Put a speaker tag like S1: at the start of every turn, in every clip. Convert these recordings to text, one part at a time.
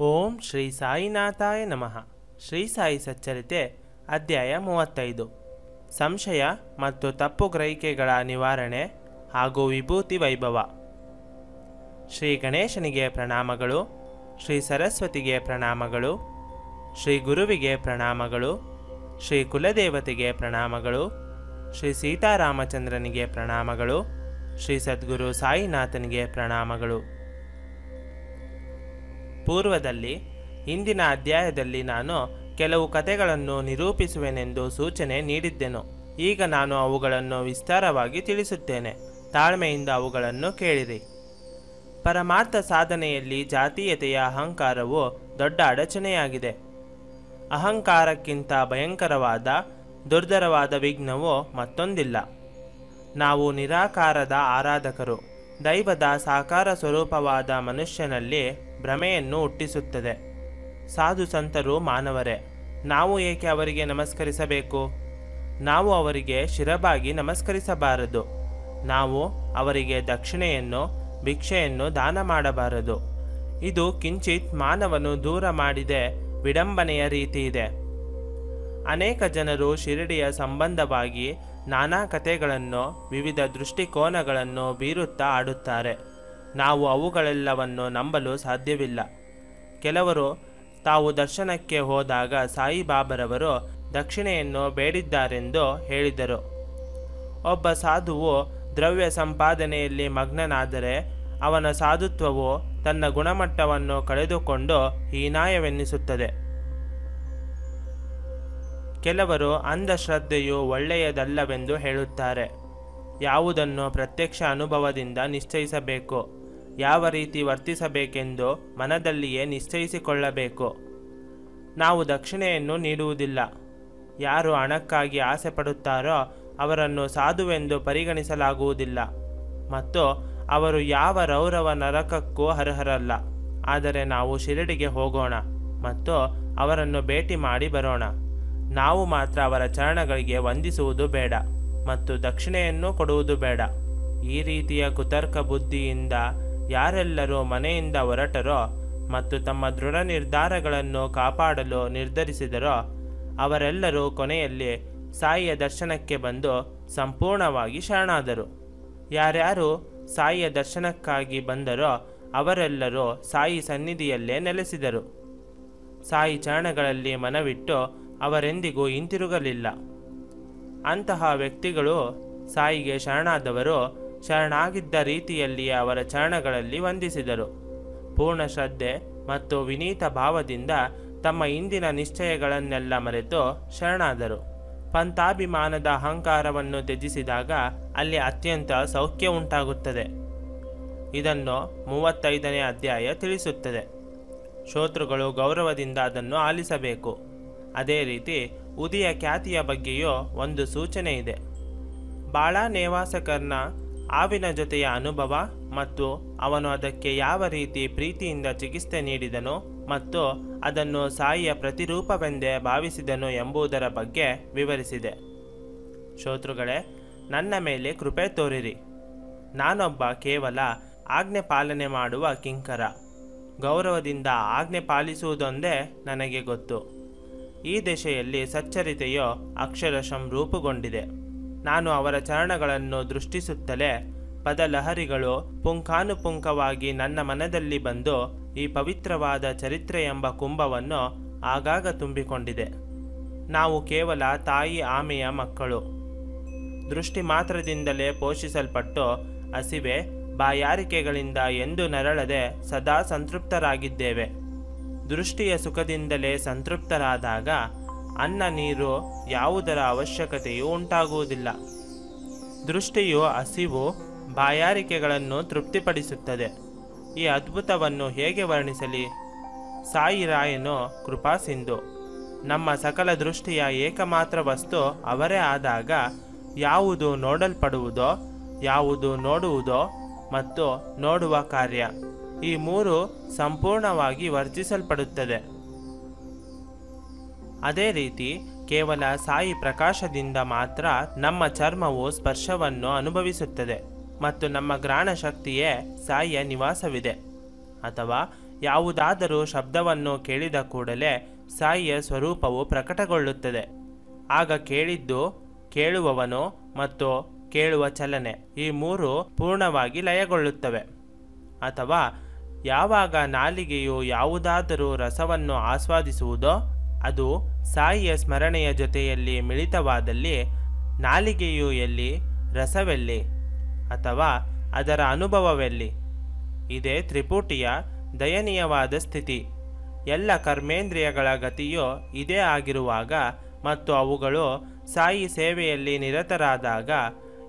S1: ಓಂ ಶ್ರೀ ಸಾಯಿನಾಥಾಯ ನಮಃ. ಶ್ರೀ ಸಾಯಿ ಸಚ್ಚರಿತೆ, ಅಧ್ಯಾಯ ಮೂವತ್ತೈದು. ಸಂಶಯ ಮತ್ತು ತಪ್ಪು ಗ್ರಹಿಕೆಗಳ ನಿವಾರಣೆ ಹಾಗೂ ವಿಭೂತಿ ವೈಭವ. ಶ್ರೀ ಗಣೇಶನಿಗೆ ಪ್ರಣಾಮಗಳು, ಶ್ರೀ ಸರಸ್ವತಿಗೆ ಪ್ರಣಾಮಗಳು, ಶ್ರೀ ಗುರುವಿಗೆ ಪ್ರಣಾಮಗಳು, ಶ್ರೀ ಕುಲದೇವತೆಗೆ ಪ್ರಣಾಮಗಳು, ಶ್ರೀ ಸೀತಾರಾಮಚಂದ್ರನಿಗೆ ಪ್ರಣಾಮಗಳು, ಶ್ರೀ ಸದ್ಗುರು ಸಾಯಿನಾಥನಿಗೆ ಪ್ರಣಾಮಗಳು. ಪೂರ್ವದಲ್ಲಿ ಇಂದಿನ ಅಧ್ಯಾಯದಲ್ಲಿ ನಾನು ಕೆಲವು ಕಥೆಗಳನ್ನು ನಿರೂಪಿಸುವೆನೆಂದು ಸೂಚನೆ ನೀಡಿದ್ದೆನು. ಈಗ ನಾನು ಅವುಗಳನ್ನು ವಿಸ್ತಾರವಾಗಿ ತಿಳಿಸುತ್ತೇನೆ. ತಾಳ್ಮೆಯಿಂದ ಅವುಗಳನ್ನು ಕೇಳಿರಿ. ಪರಮಾರ್ಥ ಸಾಧನೆಯಲ್ಲಿ ಜಾತೀಯತೆಯ ಅಹಂಕಾರವು ದೊಡ್ಡ ಅಡಚಣೆಯಾಗಿದೆ. ಅಹಂಕಾರಕ್ಕಿಂತ ಭಯಂಕರವಾದ ದುರ್ಧರವಾದ ವಿಘ್ನವು ಮತ್ತೊಂದಿಲ್ಲ. ನಾವು ನಿರಾಕಾರದ ಆರಾಧಕರು. ದೈವದ ಸಾಕಾರ ಸ್ವರೂಪವಾದ ಮನುಷ್ಯನಲ್ಲಿ ಭ್ರಮೆಯನ್ನು ಹುಟ್ಟಿಸುತ್ತದೆ. ಸಾಧು ಸಂತರು ಮಾನವರೇ, ನಾವು ಏಕೆ ಅವರಿಗೆ ನಮಸ್ಕರಿಸಬೇಕು? ನಾವು ಅವರಿಗೆ ಶಿರಬಾಗಿ ನಮಸ್ಕರಿಸಬಾರದು. ನಾವು ಅವರಿಗೆ ದಕ್ಷಿಣೆಯನ್ನು, ಭಿಕ್ಷೆಯನ್ನು ದಾನ ಮಾಡಬಾರದು. ಇದು ಕಿಂಚಿತ್ ಮಾನವನು ದೂರ ಮಾಡಿದೆ ವಿಡಂಬನೆಯ ರೀತಿ ಇದೆ. ಅನೇಕ ಜನರು ಶಿರಡಿಯ ಸಂಬಂಧವಾಗಿ ನಾನಾ ಕಥೆಗಳನ್ನು, ವಿವಿಧ ದೃಷ್ಟಿಕೋನಗಳನ್ನು ಬೀರುತ್ತಾ ಆಡುತ್ತಾರೆ. ನಾವು ಅವುಗಳೆಲ್ಲವನ್ನು ನಂಬಲು ಸಾಧ್ಯವಿಲ್ಲ. ಕೆಲವರು ತಾವು ದರ್ಶನಕ್ಕೆ ಹೋದಾಗ ಸಾಯಿಬಾಬರವರು ದಕ್ಷಿಣೆಯನ್ನು ಬೇಡಿದ್ದಾರೆಂದು ಹೇಳಿದರು. ಒಬ್ಬ ಸಾಧುವು ದ್ರವ್ಯ ಸಂಪಾದನೆಯಲ್ಲಿ ಮಗ್ನನಾದರೆ ಅವನ ಸಾಧುತ್ವವು ತನ್ನ ಗುಣಮಟ್ಟವನ್ನು ಕಳೆದುಕೊಂಡು ಹೀನಾಯವೆನ್ನಿಸುತ್ತದೆ. ಕೆಲವರು ಅಂಧಶ್ರದ್ಧೆಯು ಒಳ್ಳೆಯದಲ್ಲವೆಂದು ಹೇಳುತ್ತಾರೆ. ಯಾವುದನ್ನು ಪ್ರತ್ಯಕ್ಷ ಅನುಭವದಿಂದ ನಿಶ್ಚಯಿಸಬೇಕು? ಯಾವ ರೀತಿ ವರ್ತಿಸಬೇಕೆಂದು ಮನದಲ್ಲಿಯೇ ನಿಶ್ಚಯಿಸಿಕೊಳ್ಳಬೇಕು. ನಾವು ದಕ್ಷಿಣೆಯನ್ನು ನೀಡುವುದಿಲ್ಲ. ಯಾರು ಹಣಕ್ಕಾಗಿ ಆಸೆ ಪಡುತ್ತಾರೋ ಅವರನ್ನು ಸಾಧುವೆಂದು ಪರಿಗಣಿಸಲಾಗುವುದಿಲ್ಲ. ಮತ್ತು ಅವರು ಯಾವ ರೌರವ ನರಕಕ್ಕೂ ಅರ್ಹರಲ್ಲ. ಆದರೆ ನಾವು ಶಿರಡಿಗೆ ಹೋಗೋಣ ಮತ್ತು ಅವರನ್ನು ಭೇಟಿ ಮಾಡಿ ಬರೋಣ. ನಾವು ಮಾತ್ರ ಅವರ ಚರಣಗಳಿಗೆ ವಂದಿಸುವುದು ಬೇಡ ಮತ್ತು ದಕ್ಷಿಣೆಯನ್ನು ಕೊಡುವುದು ಬೇಡ. ಈ ರೀತಿಯ ಕುತರ್ಕ ಬುದ್ಧಿಯಿಂದ ಯಾರೆಲ್ಲರೂ ಮನೆಯಿಂದ ಹೊರಟರೋ ಮತ್ತು ತಮ್ಮ ದೃಢ ನಿರ್ಧಾರಗಳನ್ನು ಕಾಪಾಡಲು ನಿರ್ಧರಿಸಿದರೋ ಅವರೆಲ್ಲರೂ ಕೊನೆಯಲ್ಲಿ ಸಾಯಿಯ ದರ್ಶನಕ್ಕೆ ಬಂದು ಸಂಪೂರ್ಣವಾಗಿ ಶರಣಾದರು. ಯಾರ್ಯಾರು ಸಾಯಿಯ ದರ್ಶನಕ್ಕಾಗಿ ಬಂದರೋ ಅವರೆಲ್ಲರೂ ಸಾಯಿ ಸನ್ನಿಧಿಯಲ್ಲೇ ನೆಲೆಸಿದರು. ಸಾಯಿ ಚರಣಗಳಲ್ಲಿ ಮನವಿಟ್ಟು ಅವರೆಂದಿಗೂ ಹಿಂತಿರುಗಲಿಲ್ಲ. ಅಂತಹ ವ್ಯಕ್ತಿಗಳು ಸಾಯಿಗೆ ಶರಣಾದವರು ಶರಣಾಗಿದ್ದ ರೀತಿಯಲ್ಲಿ ಅವರ ಚರಣಗಳಲ್ಲಿ ವಂದಿಸಿದರು. ಪೂರ್ಣ ಶ್ರದ್ಧೆ ಮತ್ತು ವಿನೀತ ಭಾವದಿಂದ ತಮ್ಮ ಇಂದಿನ ನಿಶ್ಚಯಗಳನ್ನೆಲ್ಲ ಮರೆತು ಶರಣಾದರು. ಪಂಥಾಭಿಮಾನದ ಅಹಂಕಾರವನ್ನು ತ್ಯಜಿಸಿದಾಗ ಅಲ್ಲಿ ಅತ್ಯಂತ ಸೌಖ್ಯ ಉಂಟಾಗುತ್ತದೆ. ಇದನ್ನು ಮೂವತ್ತೈದನೇ ಅಧ್ಯಾಯ ತಿಳಿಸುತ್ತದೆ. ಶ್ರೋತೃಗಳು ಗೌರವದಿಂದ ಅದನ್ನು ಆಲಿಸಬೇಕು. ಅದೇ ರೀತಿ ಉದಿಯ ಖ್ಯಾತಿಯ ಬಗ್ಗೆಯೂ ಒಂದು ಸೂಚನೆ ಇದೆ. ಬಾಳಾ ನೇವಾಸಕರ್ನ ಆವಿನ ಜೊತೆಯ ಅನುಭವ ಮತ್ತು ಅವನು ಅದಕ್ಕೆ ಯಾವ ರೀತಿ ಪ್ರೀತಿಯಿಂದ ಚಿಕಿತ್ಸೆ ನೀಡಿದನು ಮತ್ತು ಅದನ್ನು ಸಾಯಿಯ ಪ್ರತಿರೂಪವೆಂದೇ ಭಾವಿಸಿದನು ಎಂಬುದರ ಬಗ್ಗೆ ವಿವರಿಸಿದೆ. ಶ್ರೋತೃಗಳೇ ನನ್ನ ಮೇಲೆ ಕೃಪೆ ತೋರಿರಿ. ನಾನೊಬ್ಬ ಕೇವಲ ಆಜ್ಞೆ ಪಾಲನೆ ಮಾಡುವ ಕಿಂಕರ. ಗೌರವದಿಂದ ಆಜ್ಞೆ ಪಾಲಿಸುವುದೊಂದೇ ನನಗೆ ಗೊತ್ತು. ಈ ದಿಶೆಯಲ್ಲಿ ಸಚ್ಚರಿತೆಯು ಅಕ್ಷರಶಂ ರೂಪುಗೊಂಡಿದೆ. ನಾನು ಅವರ ಚರಣಗಳನ್ನು ದೃಷ್ಟಿಸುತ್ತಲೇ ಪದಲಹರಿಗಳು ಪುಂಖಾನುಪುಂಖವಾಗಿ ನನ್ನ ಮನದಲ್ಲಿ ಬಂದು ಈ ಪವಿತ್ರವಾದ ಚರಿತ್ರೆ ಎಂಬ ಕುಂಭವನ್ನು ಆಗಾಗ ತುಂಬಿಕೊಂಡಿದೆ. ನಾವು ಕೇವಲ ತಾಯಿ ಆಮೆಯ ಮಕ್ಕಳು. ದೃಷ್ಟಿ ಮಾತ್ರದಿಂದಲೇ ಪೋಷಿಸಲ್ಪಟ್ಟು ಹಸಿವೆ, ಬಾಯಾರಿಕೆಗಳಿಂದ ಎಂದು ನರಳದೆ ಸದಾ ಸಂತೃಪ್ತರಾಗಿದ್ದೇವೆ. ದೃಷ್ಟಿಯ ಸುಖದಿಂದಲೇ ಸಂತೃಪ್ತರಾದಾಗ ಅನ್ನ ನೀರು ಯಾವುದರ ಅವಶ್ಯಕತೆಯೂ ಉಂಟಾಗುವುದಿಲ್ಲ. ದೃಷ್ಟಿಯು ಹಸಿವು ಬಾಯಾರಿಕೆಗಳನ್ನು ತೃಪ್ತಿಪಡಿಸುತ್ತದೆ. ಈ ಅದ್ಭುತವನ್ನು ಹೇಗೆ ವರ್ಣಿಸಲಿ? ಸಾಯಿರಾಯನು ಕೃಪಾಸಿಂಧು ನಮ್ಮ ಸಕಲ ದೃಷ್ಟಿಯ ಏಕಮಾತ್ರ ವಸ್ತು ಅವರೇ ಆದಾಗ ಯಾವುದು ನೋಡಲ್ಪಡುವುದೋ, ಯಾವುದು ನೋಡುವುದೋ ಮತ್ತು ನೋಡುವ ಕಾರ್ಯ. ಈ ಮೂರು ಸಂಪೂರ್ಣವಾಗಿ ವರ್ಜಿಸಲ್ಪಡುತ್ತದೆ. ಅದೇ ರೀತಿ ಕೇವಲ ಸಾಯಿ ಪ್ರಕಾಶದಿಂದ ಮಾತ್ರ ನಮ್ಮ ಚರ್ಮವು ಸ್ಪರ್ಶವನ್ನು ಅನುಭವಿಸುತ್ತದೆ ಮತ್ತು ನಮ್ಮ ಗ್ರಾಣ ಶಕ್ತಿಯೇ ಸಾಯಿಯ ನಿವಾಸವಿದೆ. ಅಥವಾ ಯಾವುದಾದರೂ ಶಬ್ದವನ್ನು ಕೇಳಿದ ಕೂಡಲೇ ಸಾಯಿಯ ಸ್ವರೂಪವು ಪ್ರಕಟಗೊಳ್ಳುತ್ತದೆ. ಆಗ ಕೇಳಿದ್ದು, ಕೇಳುವವನು ಮತ್ತು ಕೇಳುವ ಚಲನೆ ಈ ಮೂರು ಪೂರ್ಣವಾಗಿ ಲಯಗೊಳ್ಳುತ್ತವೆ. ಅಥವಾ ಯಾವಾಗ ನಾಲಿಗೆಯು ಯಾವುದಾದರೂ ರಸವನ್ನು ಆಸ್ವಾದಿಸುವುದೋ ಅದು ಸಾಯಿಯ ಸ್ಮರಣೆಯ ಜೊತೆಯಲ್ಲಿ ಮಿಳಿತವಾದಲ್ಲಿ ನಾಲಿಗೆಯು ಎಲ್ಲಿ? ರಸವೆಲ್ಲಿ? ಅಥವಾ ಅದರ ಅನುಭವವೆಲ್ಲಿ? ಇದೇ ತ್ರಿಪುಟಿಯ ದಯನೀಯವಾದ ಸ್ಥಿತಿ. ಎಲ್ಲ ಕರ್ಮೇಂದ್ರಿಯಗಳ ಗತಿಯು ಇದೇ ಆಗಿರುವಾಗ ಮತ್ತು ಅವುಗಳು ಸಾಯಿ ಸೇವೆಯಲ್ಲಿ ನಿರತರಾದಾಗ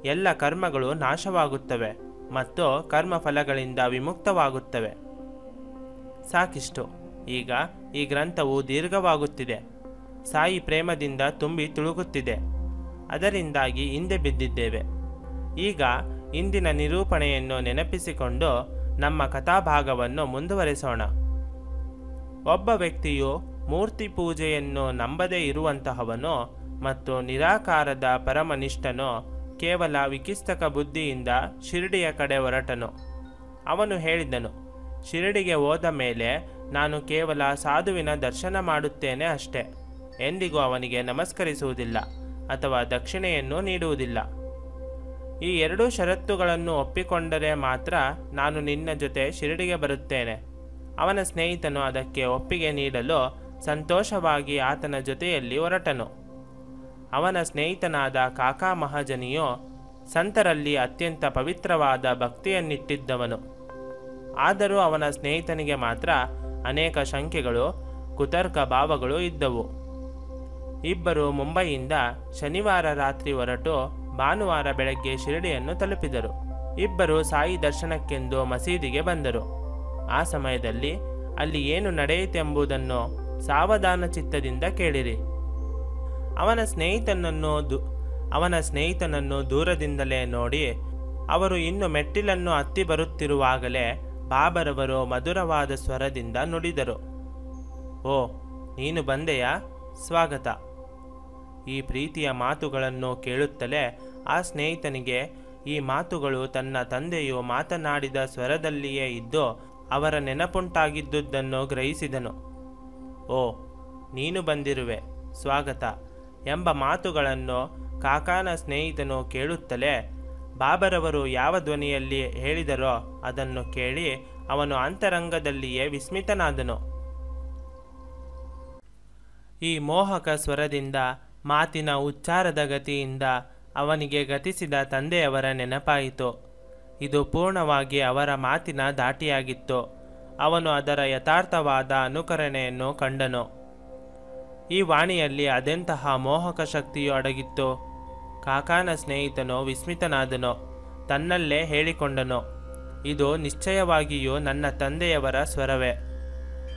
S1: ಎಲ್ಲ ಕರ್ಮಗಳು ನಾಶವಾಗುತ್ತವೆ ಮತ್ತು ಕರ್ಮಫಲಗಳಿಂದ ವಿಮುಕ್ತವಾಗುತ್ತವೆ. ಸಾಕಿಷ್ಟು. ಈಗ ಈ ಗ್ರಂಥವು ದೀರ್ಘವಾಗುತ್ತಿದೆ. ಸಾಯಿ ಪ್ರೇಮದಿಂದ ತುಂಬಿ ತುಳುಕುತ್ತಿದೆ ಅದರಿಂದಾಗಿ ಹಿಂದೆ ಬಿದ್ದಿದ್ದೇವೆ. ಈಗ ಇಂದಿನ ನಿರೂಪಣೆಯನ್ನು ನೆನಪಿಸಿಕೊಂಡು ನಮ್ಮ ಕಥಾಭಾಗವನ್ನು ಮುಂದುವರೆಸೋಣ. ಒಬ್ಬ ವ್ಯಕ್ತಿಯು ಮೂರ್ತಿ ಪೂಜೆಯನ್ನು ನಂಬದೇ ಇರುವಂತಹವನು ಮತ್ತು ನಿರಾಕಾರದ ಪರಮನಿಷ್ಠನು ಕೇವಲ ವಿಕಿಸ್ತಕ ಬುದ್ಧಿಯಿಂದ ಶಿರಡಿಯ ಕಡೆ ಹೊರಟನು. ಅವನು ಹೇಳಿದನು, ಶಿರಡಿಗೆ ಹೋದ ಮೇಲೆ ನಾನು ಕೇವಲ ಸಾಧುವಿನ ದರ್ಶನ ಮಾಡುತ್ತೇನೆ ಅಷ್ಟೆ. ಎಂದಿಗೂ ಅವನಿಗೆ ನಮಸ್ಕರಿಸುವುದಿಲ್ಲ ಅಥವಾ ದಕ್ಷಿಣೆಯನ್ನು ನೀಡುವುದಿಲ್ಲ. ಈ ಎರಡೂ ಷರತ್ತುಗಳನ್ನು ಒಪ್ಪಿಕೊಂಡರೆ ಮಾತ್ರ ನಾನು ನಿನ್ನ ಜೊತೆ ಶಿರಡಿಗೆ ಬರುತ್ತೇನೆ. ಅವನ ಸ್ನೇಹಿತನು ಅದಕ್ಕೆ ಒಪ್ಪಿಗೆ ನೀಡಲು ಸಂತೋಷವಾಗಿ ಆತನ ಜೊತೆಯಲ್ಲಿ ಹೊರಟನು. ಅವನ ಸ್ನೇಹಿತನಾದ ಕಾಕಾ ಮಹಾಜನಿಯು ಸಂತರಲ್ಲಿ ಅತ್ಯಂತ ಪವಿತ್ರವಾದ ಭಕ್ತಿಯನ್ನಿಟ್ಟಿದ್ದವನು. ಆದರೂ ಅವನ ಸ್ನೇಹಿತನಿಗೆ ಮಾತ್ರ ಅನೇಕ ಶಂಕೆಗಳು, ಕುತರ್ಕ ಭಾವಗಳು ಇದ್ದವು. ಇಬ್ಬರು ಮುಂಬೈಯಿಂದ ಶನಿವಾರ ರಾತ್ರಿ ಹೊರಟು ಭಾನುವಾರ ಬೆಳಗ್ಗೆ ಶಿರಡಿಯನ್ನು ತಲುಪಿದರು. ಇಬ್ಬರು ಸಾಯಿ ದರ್ಶನಕ್ಕೆಂದು ಮಸೀದಿಗೆ ಬಂದರು. ಆ ಸಮಯದಲ್ಲಿ ಅಲ್ಲಿ ಏನು ನಡೆಯಿತೆಂಬುದನ್ನು ಸಾವಧಾನ ಚಿತ್ತದಿಂದ ಕೇಳಿರಿ. ಅವನ ಸ್ನೇಹಿತನನ್ನು ದು, ಅವನ ಸ್ನೇಹಿತನನ್ನು ದೂರದಿಂದಲೇ ನೋಡಿ ಅವರು ಇನ್ನು ಮೆಟ್ಟಿಲನ್ನು ಹತ್ತಿ ಬರುತ್ತಿರುವಾಗಲೇ ಬಾಬರವರು ಮಧುರವಾದ ಸ್ವರದಿಂದ ನುಡಿದರು. ಓ, ನೀನು ಬಂದೆಯಾ? ಸ್ವಾಗತ. ಈ ಪ್ರೀತಿಯ ಮಾತುಗಳನ್ನು ಕೇಳುತ್ತಲೇ ಆ ಸ್ನೇಹಿತನಿಗೆ, ಈ ಮಾತುಗಳು ತನ್ನ ತಂದೆಯು ಮಾತನಾಡಿದ ಸ್ವರದಲ್ಲಿಯೇ ಇದ್ದು ಅವರ ನೆನಪುಂಟಾಗಿದ್ದುದನ್ನು ಗ್ರಹಿಸಿದನು. ಓ, ನೀನು ಬಂದಿರುವೆ, ಸ್ವಾಗತ ಎಂಬ ಮಾತುಗಳನ್ನು ಕಾಕಾನ ಸ್ನೇಹಿತನು ಕೇಳುತ್ತಲೇ, ಬಾಬರವರು ಯಾವ ಧ್ವನಿಯಲ್ಲಿ ಹೇಳಿದರೋ ಅದನ್ನು ಕೇಳಿ ಅವನು ಅಂತರಂಗದಲ್ಲಿಯೇ ವಿಸ್ಮಿತನಾದನು. ಈ ಮೋಹಕ ಸ್ವರದಿಂದ ಮಾತಿನ ಉಚ್ಚಾರದ ಗತಿಯಿಂದ ಅವನಿಗೆ ಗತಿಸಿದ ತಂದೆಯವರ ನೆನಪಾಯಿತು. ಇದು ಪೂರ್ಣವಾಗಿ ಅವರ ಮಾತಿನ ದಾಟಿಯಾಗಿತ್ತು. ಅವನು ಅದರ ಯಥಾರ್ಥವಾದ ಅನುಕರಣೆಯನ್ನು ಕಂಡನು. ಈ ವಾಣಿಯಲ್ಲಿ ಅದೆಂತಹ ಮೋಹಕ ಶಕ್ತಿಯು ಅಡಗಿತ್ತು? ಕಾಕಾನ ಸ್ನೇಹಿತನು ವಿಸ್ಮಿತನಾದನು. ತನ್ನಲ್ಲೇ ಹೇಳಿಕೊಂಡನು, ಇದು ನಿಶ್ಚಯವಾಗಿಯೂ ನನ್ನ ತಂದೆಯವರ ಸ್ವರವೇ.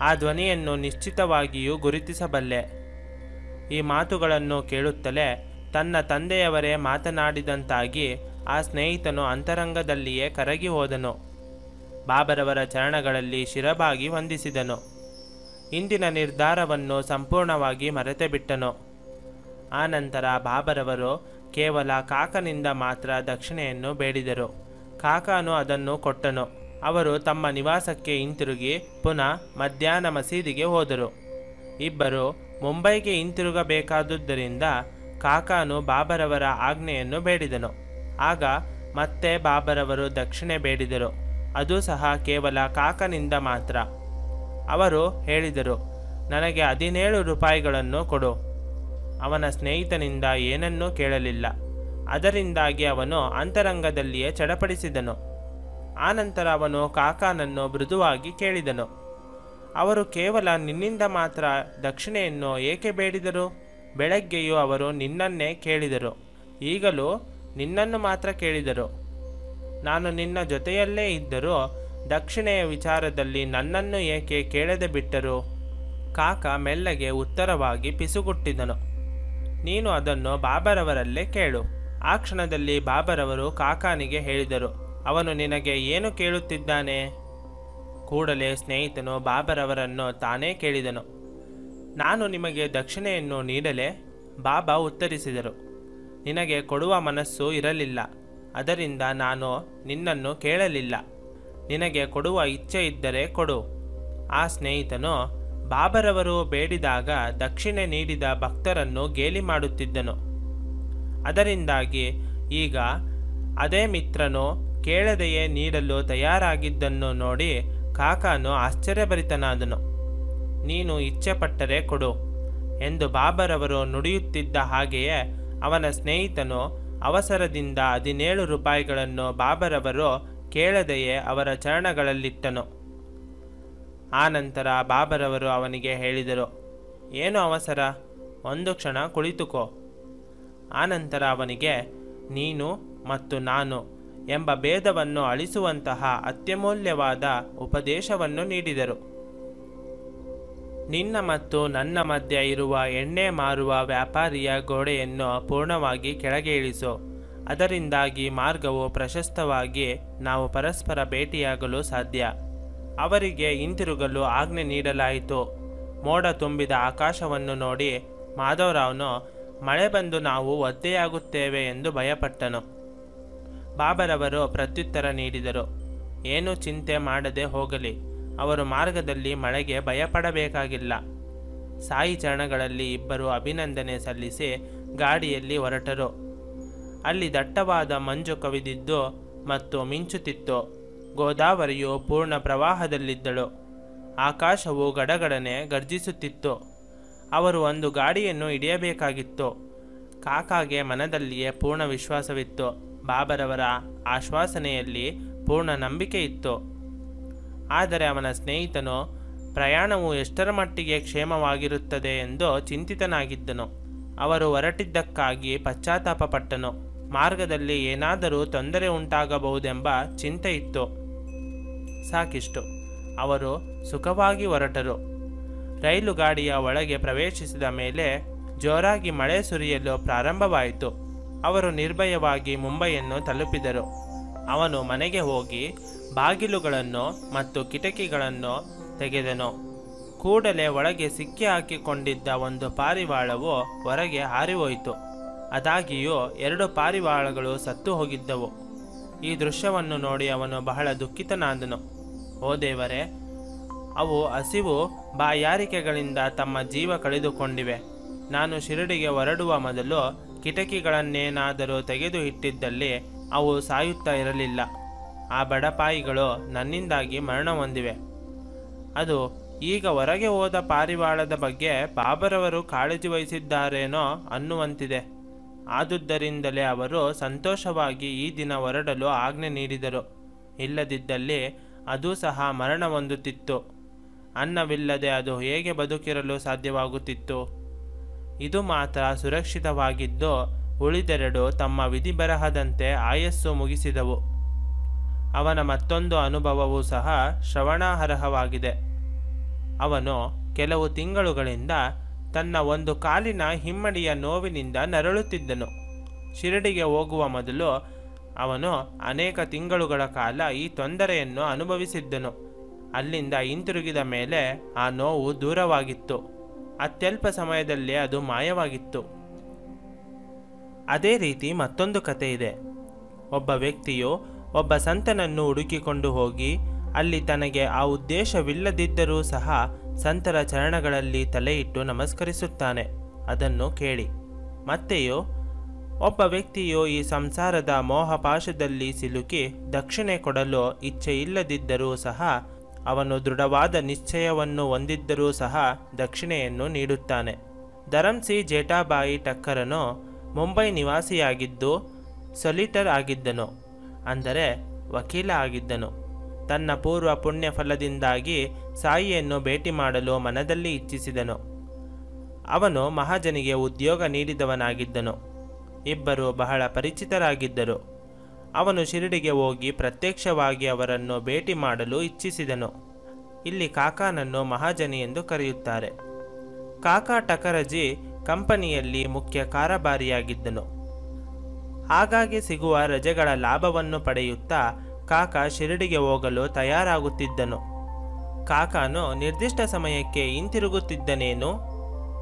S1: ಆ ಧ್ವನಿಯನ್ನು ನಿಶ್ಚಿತವಾಗಿಯೂ ಗುರುತಿಸಬಲ್ಲೆ. ಈ ಮಾತುಗಳನ್ನು ಕೇಳುತ್ತಲೇ ತನ್ನ ತಂದೆಯವರೇ ಮಾತನಾಡಿದಂತಾಗಿ ಆ ಸ್ನೇಹಿತನು ಅಂತರಂಗದಲ್ಲಿಯೇ ಕರಗಿ ಹೋದನು. ಬಾಬರವರ ಚರಣಗಳಲ್ಲಿ ಶಿರಬಾಗಿ ವಂದಿಸಿದನು. ಇಂದಿನ ನಿರ್ಧಾರವನ್ನು ಸಂಪೂರ್ಣವಾಗಿ ಮರೆತೆ ಬಿಟ್ಟನು ಆನಂತರ ಬಾಬರವರು ಕೇವಲ ಕಾಕನಿಂದ ಮಾತ್ರ ದಕ್ಷಿಣೆಯನ್ನು ಬೇಡಿದರು. ಕಾಕನು ಅದನ್ನು ಕೊಟ್ಟನು. ಅವರು ತಮ್ಮ ನಿವಾಸಕ್ಕೆ ಹಿಂತಿರುಗಿ ಪುನಃ ಮಧ್ಯಾಹ್ನ ಮಸೀದಿಗೆ ಹೋದರು. ಇಬ್ಬರು ಮುಂಬೈಗೆ ಹಿಂತಿರುಗಬೇಕಾದುದರಿಂದ ಕಾಕಾನು ಬಾಬರವರ ಆಜ್ಞೆಯನ್ನು ಬೇಡಿದನು. ಆಗ ಮತ್ತೆ ಬಾಬರವರು ದಕ್ಷಿಣೆ ಬೇಡಿದರು. ಅದು ಸಹ ಕೇವಲ ಕಾಕನಿಂದ ಮಾತ್ರ. ಅವರು ಹೇಳಿದರು, ನನಗೆ ಹದಿನೇಳು ರೂಪಾಯಿಗಳನ್ನು ಕೊಡು. ಅವನ ಸ್ನೇಹಿತನಿಂದ ಏನನ್ನೂ ಕೇಳಲಿಲ್ಲ. ಅದರಿಂದಾಗಿ ಅವನು ಅಂತರಂಗದಲ್ಲಿಯೇ ಚಡಪಡಿಸಿದನು. ಆನಂತರ ಅವನು ಕಾಕಾನನ್ನು ಮೃದುವಾಗಿ ಕೇಳಿದನು. ಅವರು ಕೇವಲ ನಿನ್ನಿಂದ ಮಾತ್ರ ದಕ್ಷಿಣೆಯನ್ನು ಏಕೆ ಬೇಡಿದರು? ಬೆಳಗ್ಗೆಯೂ ಅವರು ನಿನ್ನನ್ನೇ ಕೇಳಿದರು. ಈಗಲೂ ನಿನ್ನನ್ನು ಮಾತ್ರ ಕೇಳಿದರು. ನಾನು ನಿನ್ನ ಜೊತೆಯಲ್ಲೇ ಇದ್ದರೂ ದಕ್ಷಿಣೆಯ ವಿಚಾರದಲ್ಲಿ ನನ್ನನ್ನು ಏಕೆ ಕೇಳದೆ ಬಿಟ್ಟರು? ಕಾಕ ಮೆಲ್ಲಗೆ ಉತ್ತರವಾಗಿ ಪಿಸುಗುಟ್ಟಿದನು. ನೀನು ಅದನ್ನು ಬಾಬರವರಲ್ಲೇ ಕೇಳು. ಆ ಕ್ಷಣದಲ್ಲಿ ಬಾಬರವರು ಕಾಕಾನಿಗೆ ಹೇಳಿದರು, ಅವನು ನಿನಗೆ ಏನು ಕೇಳುತ್ತಿದ್ದಾನೆ? ಕೂಡಲೇ ಸ್ನೇಹಿತನು ಬಾಬರವರನ್ನು ತಾನೇ ಕೇಳಿದನು. ನಾನು ನಿಮಗೆ ದಕ್ಷಿಣೆಯನ್ನು ನೀಡಲೇ? ಬಾಬಾ ಉತ್ತರಿಸಿದರು. ನಿನಗೆ ಕೊಡುವ ಮನಸ್ಸು ಇರಲಿಲ್ಲ. ಅದರಿಂದ ನಾನು ನಿನ್ನನ್ನು ಕೇಳಲಿಲ್ಲ. ನಿನಗೆ ಕೊಡುವ ಇಚ್ಛೆ ಇದ್ದರೆ ಕೊಡು. ಆ ಸ್ನೇಹಿತನು ಬಾಬರವರು ಬೇಡಿದಾಗ ದಕ್ಷಿಣೆ ನೀಡಿದ ಭಕ್ತರನ್ನು ಗೇಲಿ ಮಾಡುತ್ತಿದ್ದನು. ಅದರಿಂದಾಗಿ ಈಗ ಅದೇ ಮಿತ್ರನು ಕೇಳದೆಯೇ ನೀಡಲು ತಯಾರಾಗಿದ್ದನ್ನು ನೋಡಿ ಕಾಕಾನು ಆಶ್ಚರ್ಯಭರಿತನಾದನು. ನೀನು ಇಚ್ಛೆಪಟ್ಟರೆ ಕೊಡು ಎಂದು ಬಾಬರವರು ನುಡಿಯುತ್ತಿದ್ದ ಹಾಗೆಯೇ ಅವನ ಸ್ನೇಹಿತನು ಅವಸರದಿಂದ ಹದಿನೇಳು ರೂಪಾಯಿಗಳನ್ನು ಬಾಬರವರು ಕೇಳದೆಯೇ ಅವರ ಚರಣಗಳಲ್ಲಿಟ್ಟನು. ಆನಂತರ ಬಾಬರವರು ಅವನಿಗೆ ಹೇಳಿದರು, ಏನು ಅವಸರ? ಒಂದು ಕ್ಷಣ ಕುಳಿತುಕೋ. ಆನಂತರ ಅವನಿಗೆ, ನೀನು ಮತ್ತು ನಾನು ಎಂಬ ಭೇದವನ್ನು ಅಳಿಸುವಂತಹ ಅತ್ಯಮೂಲ್ಯವಾದ ಉಪದೇಶವನ್ನು ನೀಡಿದರು. ನಿನ್ನ ಮತ್ತು ನನ್ನ ಮಧ್ಯೆ ಇರುವ ಎಣ್ಣೆ ಮಾರುವ ವ್ಯಾಪಾರಿಯ ಗೋಡೆಯನ್ನು ಪೂರ್ಣವಾಗಿ ಕೆಳಗೆ ಇಳಿಸು ಅದರಿಂದಾಗಿ ಮಾರ್ಗವು ಪ್ರಶಸ್ತವಾಗಿ ನಾವು ಪರಸ್ಪರ ಭೇಟಿಯಾಗಲು ಸಾಧ್ಯ. ಅವರಿಗೆ ಹಿಂತಿರುಗಲು ಆಜ್ಞೆ ನೀಡಲಾಯಿತು. ಮೋಡ ತುಂಬಿದ ಆಕಾಶವನ್ನು ನೋಡಿ ಮಾಧವರಾವ್ನು, ಮಳೆ ಬಂದು ನಾವು ಒದ್ದೆಯಾಗುತ್ತೇವೆ ಎಂದು ಭಯಪಟ್ಟನು. ಬಾಬರವರು ಪ್ರತ್ಯುತ್ತರ ನೀಡಿದರು. ಏನೂ ಚಿಂತೆ ಮಾಡದೆ ಹೋಗಲಿ. ಅವರು ಮಾರ್ಗದಲ್ಲಿ ಮಳೆಗೆ ಭಯಪಡಬೇಕಾಗಿಲ್ಲ. ಸಾಯಿ ಚರಣಗಳಲ್ಲಿ ಇಬ್ಬರು ಅಭಿನಂದನೆ ಸಲ್ಲಿಸಿ ಗಾಡಿಯಲ್ಲಿ ಹೊರಟರು. ಅಲ್ಲಿ ದಟ್ಟವಾದ ಮಂಜು ಕವಿದಿದ್ದು ಮತ್ತು ಮಿಂಚುತ್ತಿತ್ತು ಗೋದಾವರಿಯು ಪೂರ್ಣ ಪ್ರವಾಹದಲ್ಲಿದ್ದಳು. ಆಕಾಶವು ಗಡಗಡನೆ ಗರ್ಜಿಸುತ್ತಿತ್ತು. ಅವರು ಒಂದು ಗಾಡಿಯನ್ನು ಹಿಡಿಯಬೇಕಾಗಿತ್ತು. ಕಾಕಾಗೆ ಮನದಲ್ಲಿಯೇ ಪೂರ್ಣ ವಿಶ್ವಾಸವಿತ್ತು. ಬಾಬರವರ ಆಶ್ವಾಸನೆಯಲ್ಲಿ ಪೂರ್ಣ ನಂಬಿಕೆ ಇತ್ತು. ಆದರೆ ಅವನ ಸ್ನೇಹಿತನು ಪ್ರಯಾಣವು ಎಷ್ಟರ ಮಟ್ಟಿಗೆ ಕ್ಷೇಮವಾಗಿರುತ್ತದೆ ಎಂದು ಚಿಂತಿತನಾಗಿದ್ದನು. ಅವರು ಹೊರಟಿದ್ದಕ್ಕಾಗಿ ಪಶ್ಚಾತ್ತಾಪಪಟ್ಟನು. ಮಾರ್ಗದಲ್ಲಿ ಏನಾದರೂ ತೊಂದರೆ ಉಂಟಾಗಬಹುದೆಂಬ ಚಿಂತೆ ಇತ್ತು. ಸಾಕಿಷ್ಟು. ಅವರು ಸುಖವಾಗಿ ಹೊರಟರು. ರೈಲು ಗಾಡಿಯ ಒಳಗೆ ಪ್ರವೇಶಿಸಿದ ಮೇಲೆ ಜೋರಾಗಿ ಮಳೆ ಸುರಿಯಲು ಪ್ರಾರಂಭವಾಯಿತು. ಅವರು ನಿರ್ಭಯವಾಗಿ ಮುಂಬೈಯನ್ನು ತಲುಪಿದರು. ಅವನು ಮನೆಗೆ ಹೋಗಿ ಬಾಗಿಲುಗಳನ್ನು ಮತ್ತು ಕಿಟಕಿಗಳನ್ನು ತೆಗೆದನು. ಕೂಡಲೇ ಒಳಗೆ ಸಿಕ್ಕಿ ಹಾಕಿಕೊಂಡಿದ್ದ ಒಂದು ಪಾರಿವಾಳವು ಹೊರಗೆ ಹಾರಿಹೋಯಿತು. ಅದಾಗಿಯೂ ಎರಡು ಪಾರಿವಾಳಗಳು ಸತ್ತು ಹೋಗಿದ್ದವು. ಈ ದೃಶ್ಯವನ್ನು ನೋಡಿ ಅವನು ಬಹಳ ದುಃಖಿತನಾದನು. ಓ ದೇವರೇ, ಅವು ಹಸಿವು ಬಾಯಾರಿಕೆಗಳಿಂದ ತಮ್ಮ ಜೀವ ಕಳೆದುಕೊಂಡಿವೆ. ನಾನು ಶಿರಡಿಗೆ ಹೊರಡುವ ಮೊದಲು ಕಿಟಕಿಗಳನ್ನೇನಾದರೂ ತೆಗೆದು ಇಟ್ಟಿದ್ದಲ್ಲಿ ಅವು ಸಾಯುತ್ತಾ ಇರಲಿಲ್ಲ. ಆ ಬಡಪಾಯಿಗಳು ನನ್ನಿಂದಾಗಿ ಮರಣ ಹೊಂದಿವೆ. ಅದು ಈಗ ಹೊರಗೆ ಹೋದ ಪಾರಿವಾಳದ ಬಗ್ಗೆ ಬಾಬರವರು ಕಾಳಜಿ ವಹಿಸಿದ್ದಾರೇನೋ ಅನ್ನುವಂತಿದೆ. ಆದುದರಿಂದಲೇ ಅವರು ಸಂತೋಷವಾಗಿ ಈ ದಿನ ಹೊರಡಲು ಆಜ್ಞೆ ನೀಡಿದರು. ಇಲ್ಲದಿದ್ದಲ್ಲಿ ಅದು ಸಹ ಮರಣ ಹೊಂದುತ್ತಿತ್ತು. ಅನ್ನವಿಲ್ಲದೆ ಅದು ಹೇಗೆ ಬದುಕಿರಲು ಸಾಧ್ಯವಾಗುತ್ತಿತ್ತು? ಇದು ಮಾತ್ರ ಸುರಕ್ಷಿತವಾಗಿದ್ದು ಉಳಿದೆರಡು ತಮ್ಮ ವಿಧಿ ಬರಹದಂತೆ ಆಯಸ್ಸು ಮುಗಿಸಿದವು. ಅವನ ಮತ್ತೊಂದು ಅನುಭವವೂ ಸಹ ಶ್ರವಣಾರ್ಹವಾಗಿದೆ. ಅವನು ಕೆಲವು ತಿಂಗಳುಗಳಿಂದ ತನ್ನ ಒಂದು ಕಾಲಿನ ಹಿಮ್ಮಡಿಯ ನೋವಿನಿಂದ ನರಳುತ್ತಿದ್ದನು. ಶಿರಡಿಗೆ ಹೋಗುವ ಮೊದಲು ಅವನು ಅನೇಕ ತಿಂಗಳುಗಳ ಕಾಲ ಈ ತೊಂದರೆಯನ್ನು ಅನುಭವಿಸಿದ್ದನು. ಅಲ್ಲಿಂದ ಹಿಂತಿರುಗಿದ ಮೇಲೆ ಆ ನೋವು ದೂರವಾಗಿತ್ತು. ಅತ್ಯಲ್ಪ ಸಮಯದಲ್ಲೇ ಅದು ಮಾಯವಾಗಿತ್ತು. ಅದೇ ರೀತಿ ಮತ್ತೊಂದು ಕತೆ ಇದೆ. ಒಬ್ಬ ವ್ಯಕ್ತಿಯು ಒಬ್ಬ ಸಂತನನ್ನು ಹುಡುಕಿಕೊಂಡು ಹೋಗಿ ಅಲ್ಲಿ ತನಗೆ ಆ ಉದ್ದೇಶವಿಲ್ಲದಿದ್ದರೂ ಸಹ ಸಂತರ ಚರಣಗಳಲ್ಲಿ ತಲೆಯಿಟ್ಟು ನಮಸ್ಕರಿಸುತ್ತಾನೆ. ಅದನ್ನು ಕೇಳಿ. ಮತ್ತೆಯೋ, ಒಬ್ಬ ವ್ಯಕ್ತಿಯು ಈ ಸಂಸಾರದ ಮೋಹಪಾಶದಲ್ಲಿ ಸಿಲುಕಿ ದಕ್ಷಿಣೆ ಕೊಡಲು ಇಚ್ಛೆ ಇಲ್ಲದಿದ್ದರೂ ಸಹ ಅವನು ದೃಢವಾದ ನಿಶ್ಚಯವನ್ನು ಹೊಂದಿದ್ದರೂ ಸಹ ದಕ್ಷಿಣೆಯನ್ನು ನೀಡುತ್ತಾನೆ. ಧರಂಸಿ ಜೇಠಾಬಾಯಿ ಟಕ್ಕರನು ಮುಂಬೈ ನಿವಾಸಿಯಾಗಿದ್ದು ಸೊಲಿಟರ್ ಆಗಿದ್ದನು, ಅಂದರೆ ವಕೀಲ ಆಗಿದ್ದನು. ತನ್ನ ಪೂರ್ವ ಪುಣ್ಯ ಫಲದಿಂದಾಗಿ ಸಾಯಿಯನ್ನು ಭೇಟಿ ಮಾಡಲು ಮನದಲ್ಲಿ ಇಚ್ಛಿಸಿದನು. ಅವನು ಮಹಾಜನಿಗೆ ಉದ್ಯೋಗ ನೀಡಿದವನಾಗಿದ್ದನು. ಇಬ್ಬರು ಬಹಳ ಪರಿಚಿತರಾಗಿದ್ದರು. ಅವನು ಶಿರಡಿಗೆ ಹೋಗಿ ಪ್ರತ್ಯಕ್ಷವಾಗಿ ಅವರನ್ನು ಭೇಟಿ ಮಾಡಲು ಇಚ್ಛಿಸಿದನು. ಇಲ್ಲಿ ಕಾಕಾನನ್ನು ಮಹಾಜನಿ ಎಂದು ಕರೆಯುತ್ತಾರೆ. ಕಾಕಾ ಟಕರಜಿ ಕಂಪನಿಯಲ್ಲಿ ಮುಖ್ಯ ಕಾರಬಾರಿಯಾಗಿದ್ದನು ಆಗಾಗ್ಗೆ ಸಿಗುವ ರಜೆಗಳ ಲಾಭವನ್ನು ಪಡೆಯುತ್ತಾ ಕಾಕಾ ಶಿರಡಿಗೆ ಹೋಗಲು ತಯಾರಾಗುತ್ತಿದ್ದನು. ಕಾಕಾನು, ನಿರ್ದಿಷ್ಟ ಸಮಯಕ್ಕೆ ಹಿಂತಿರುಗುತ್ತಿದ್ದನೇನು?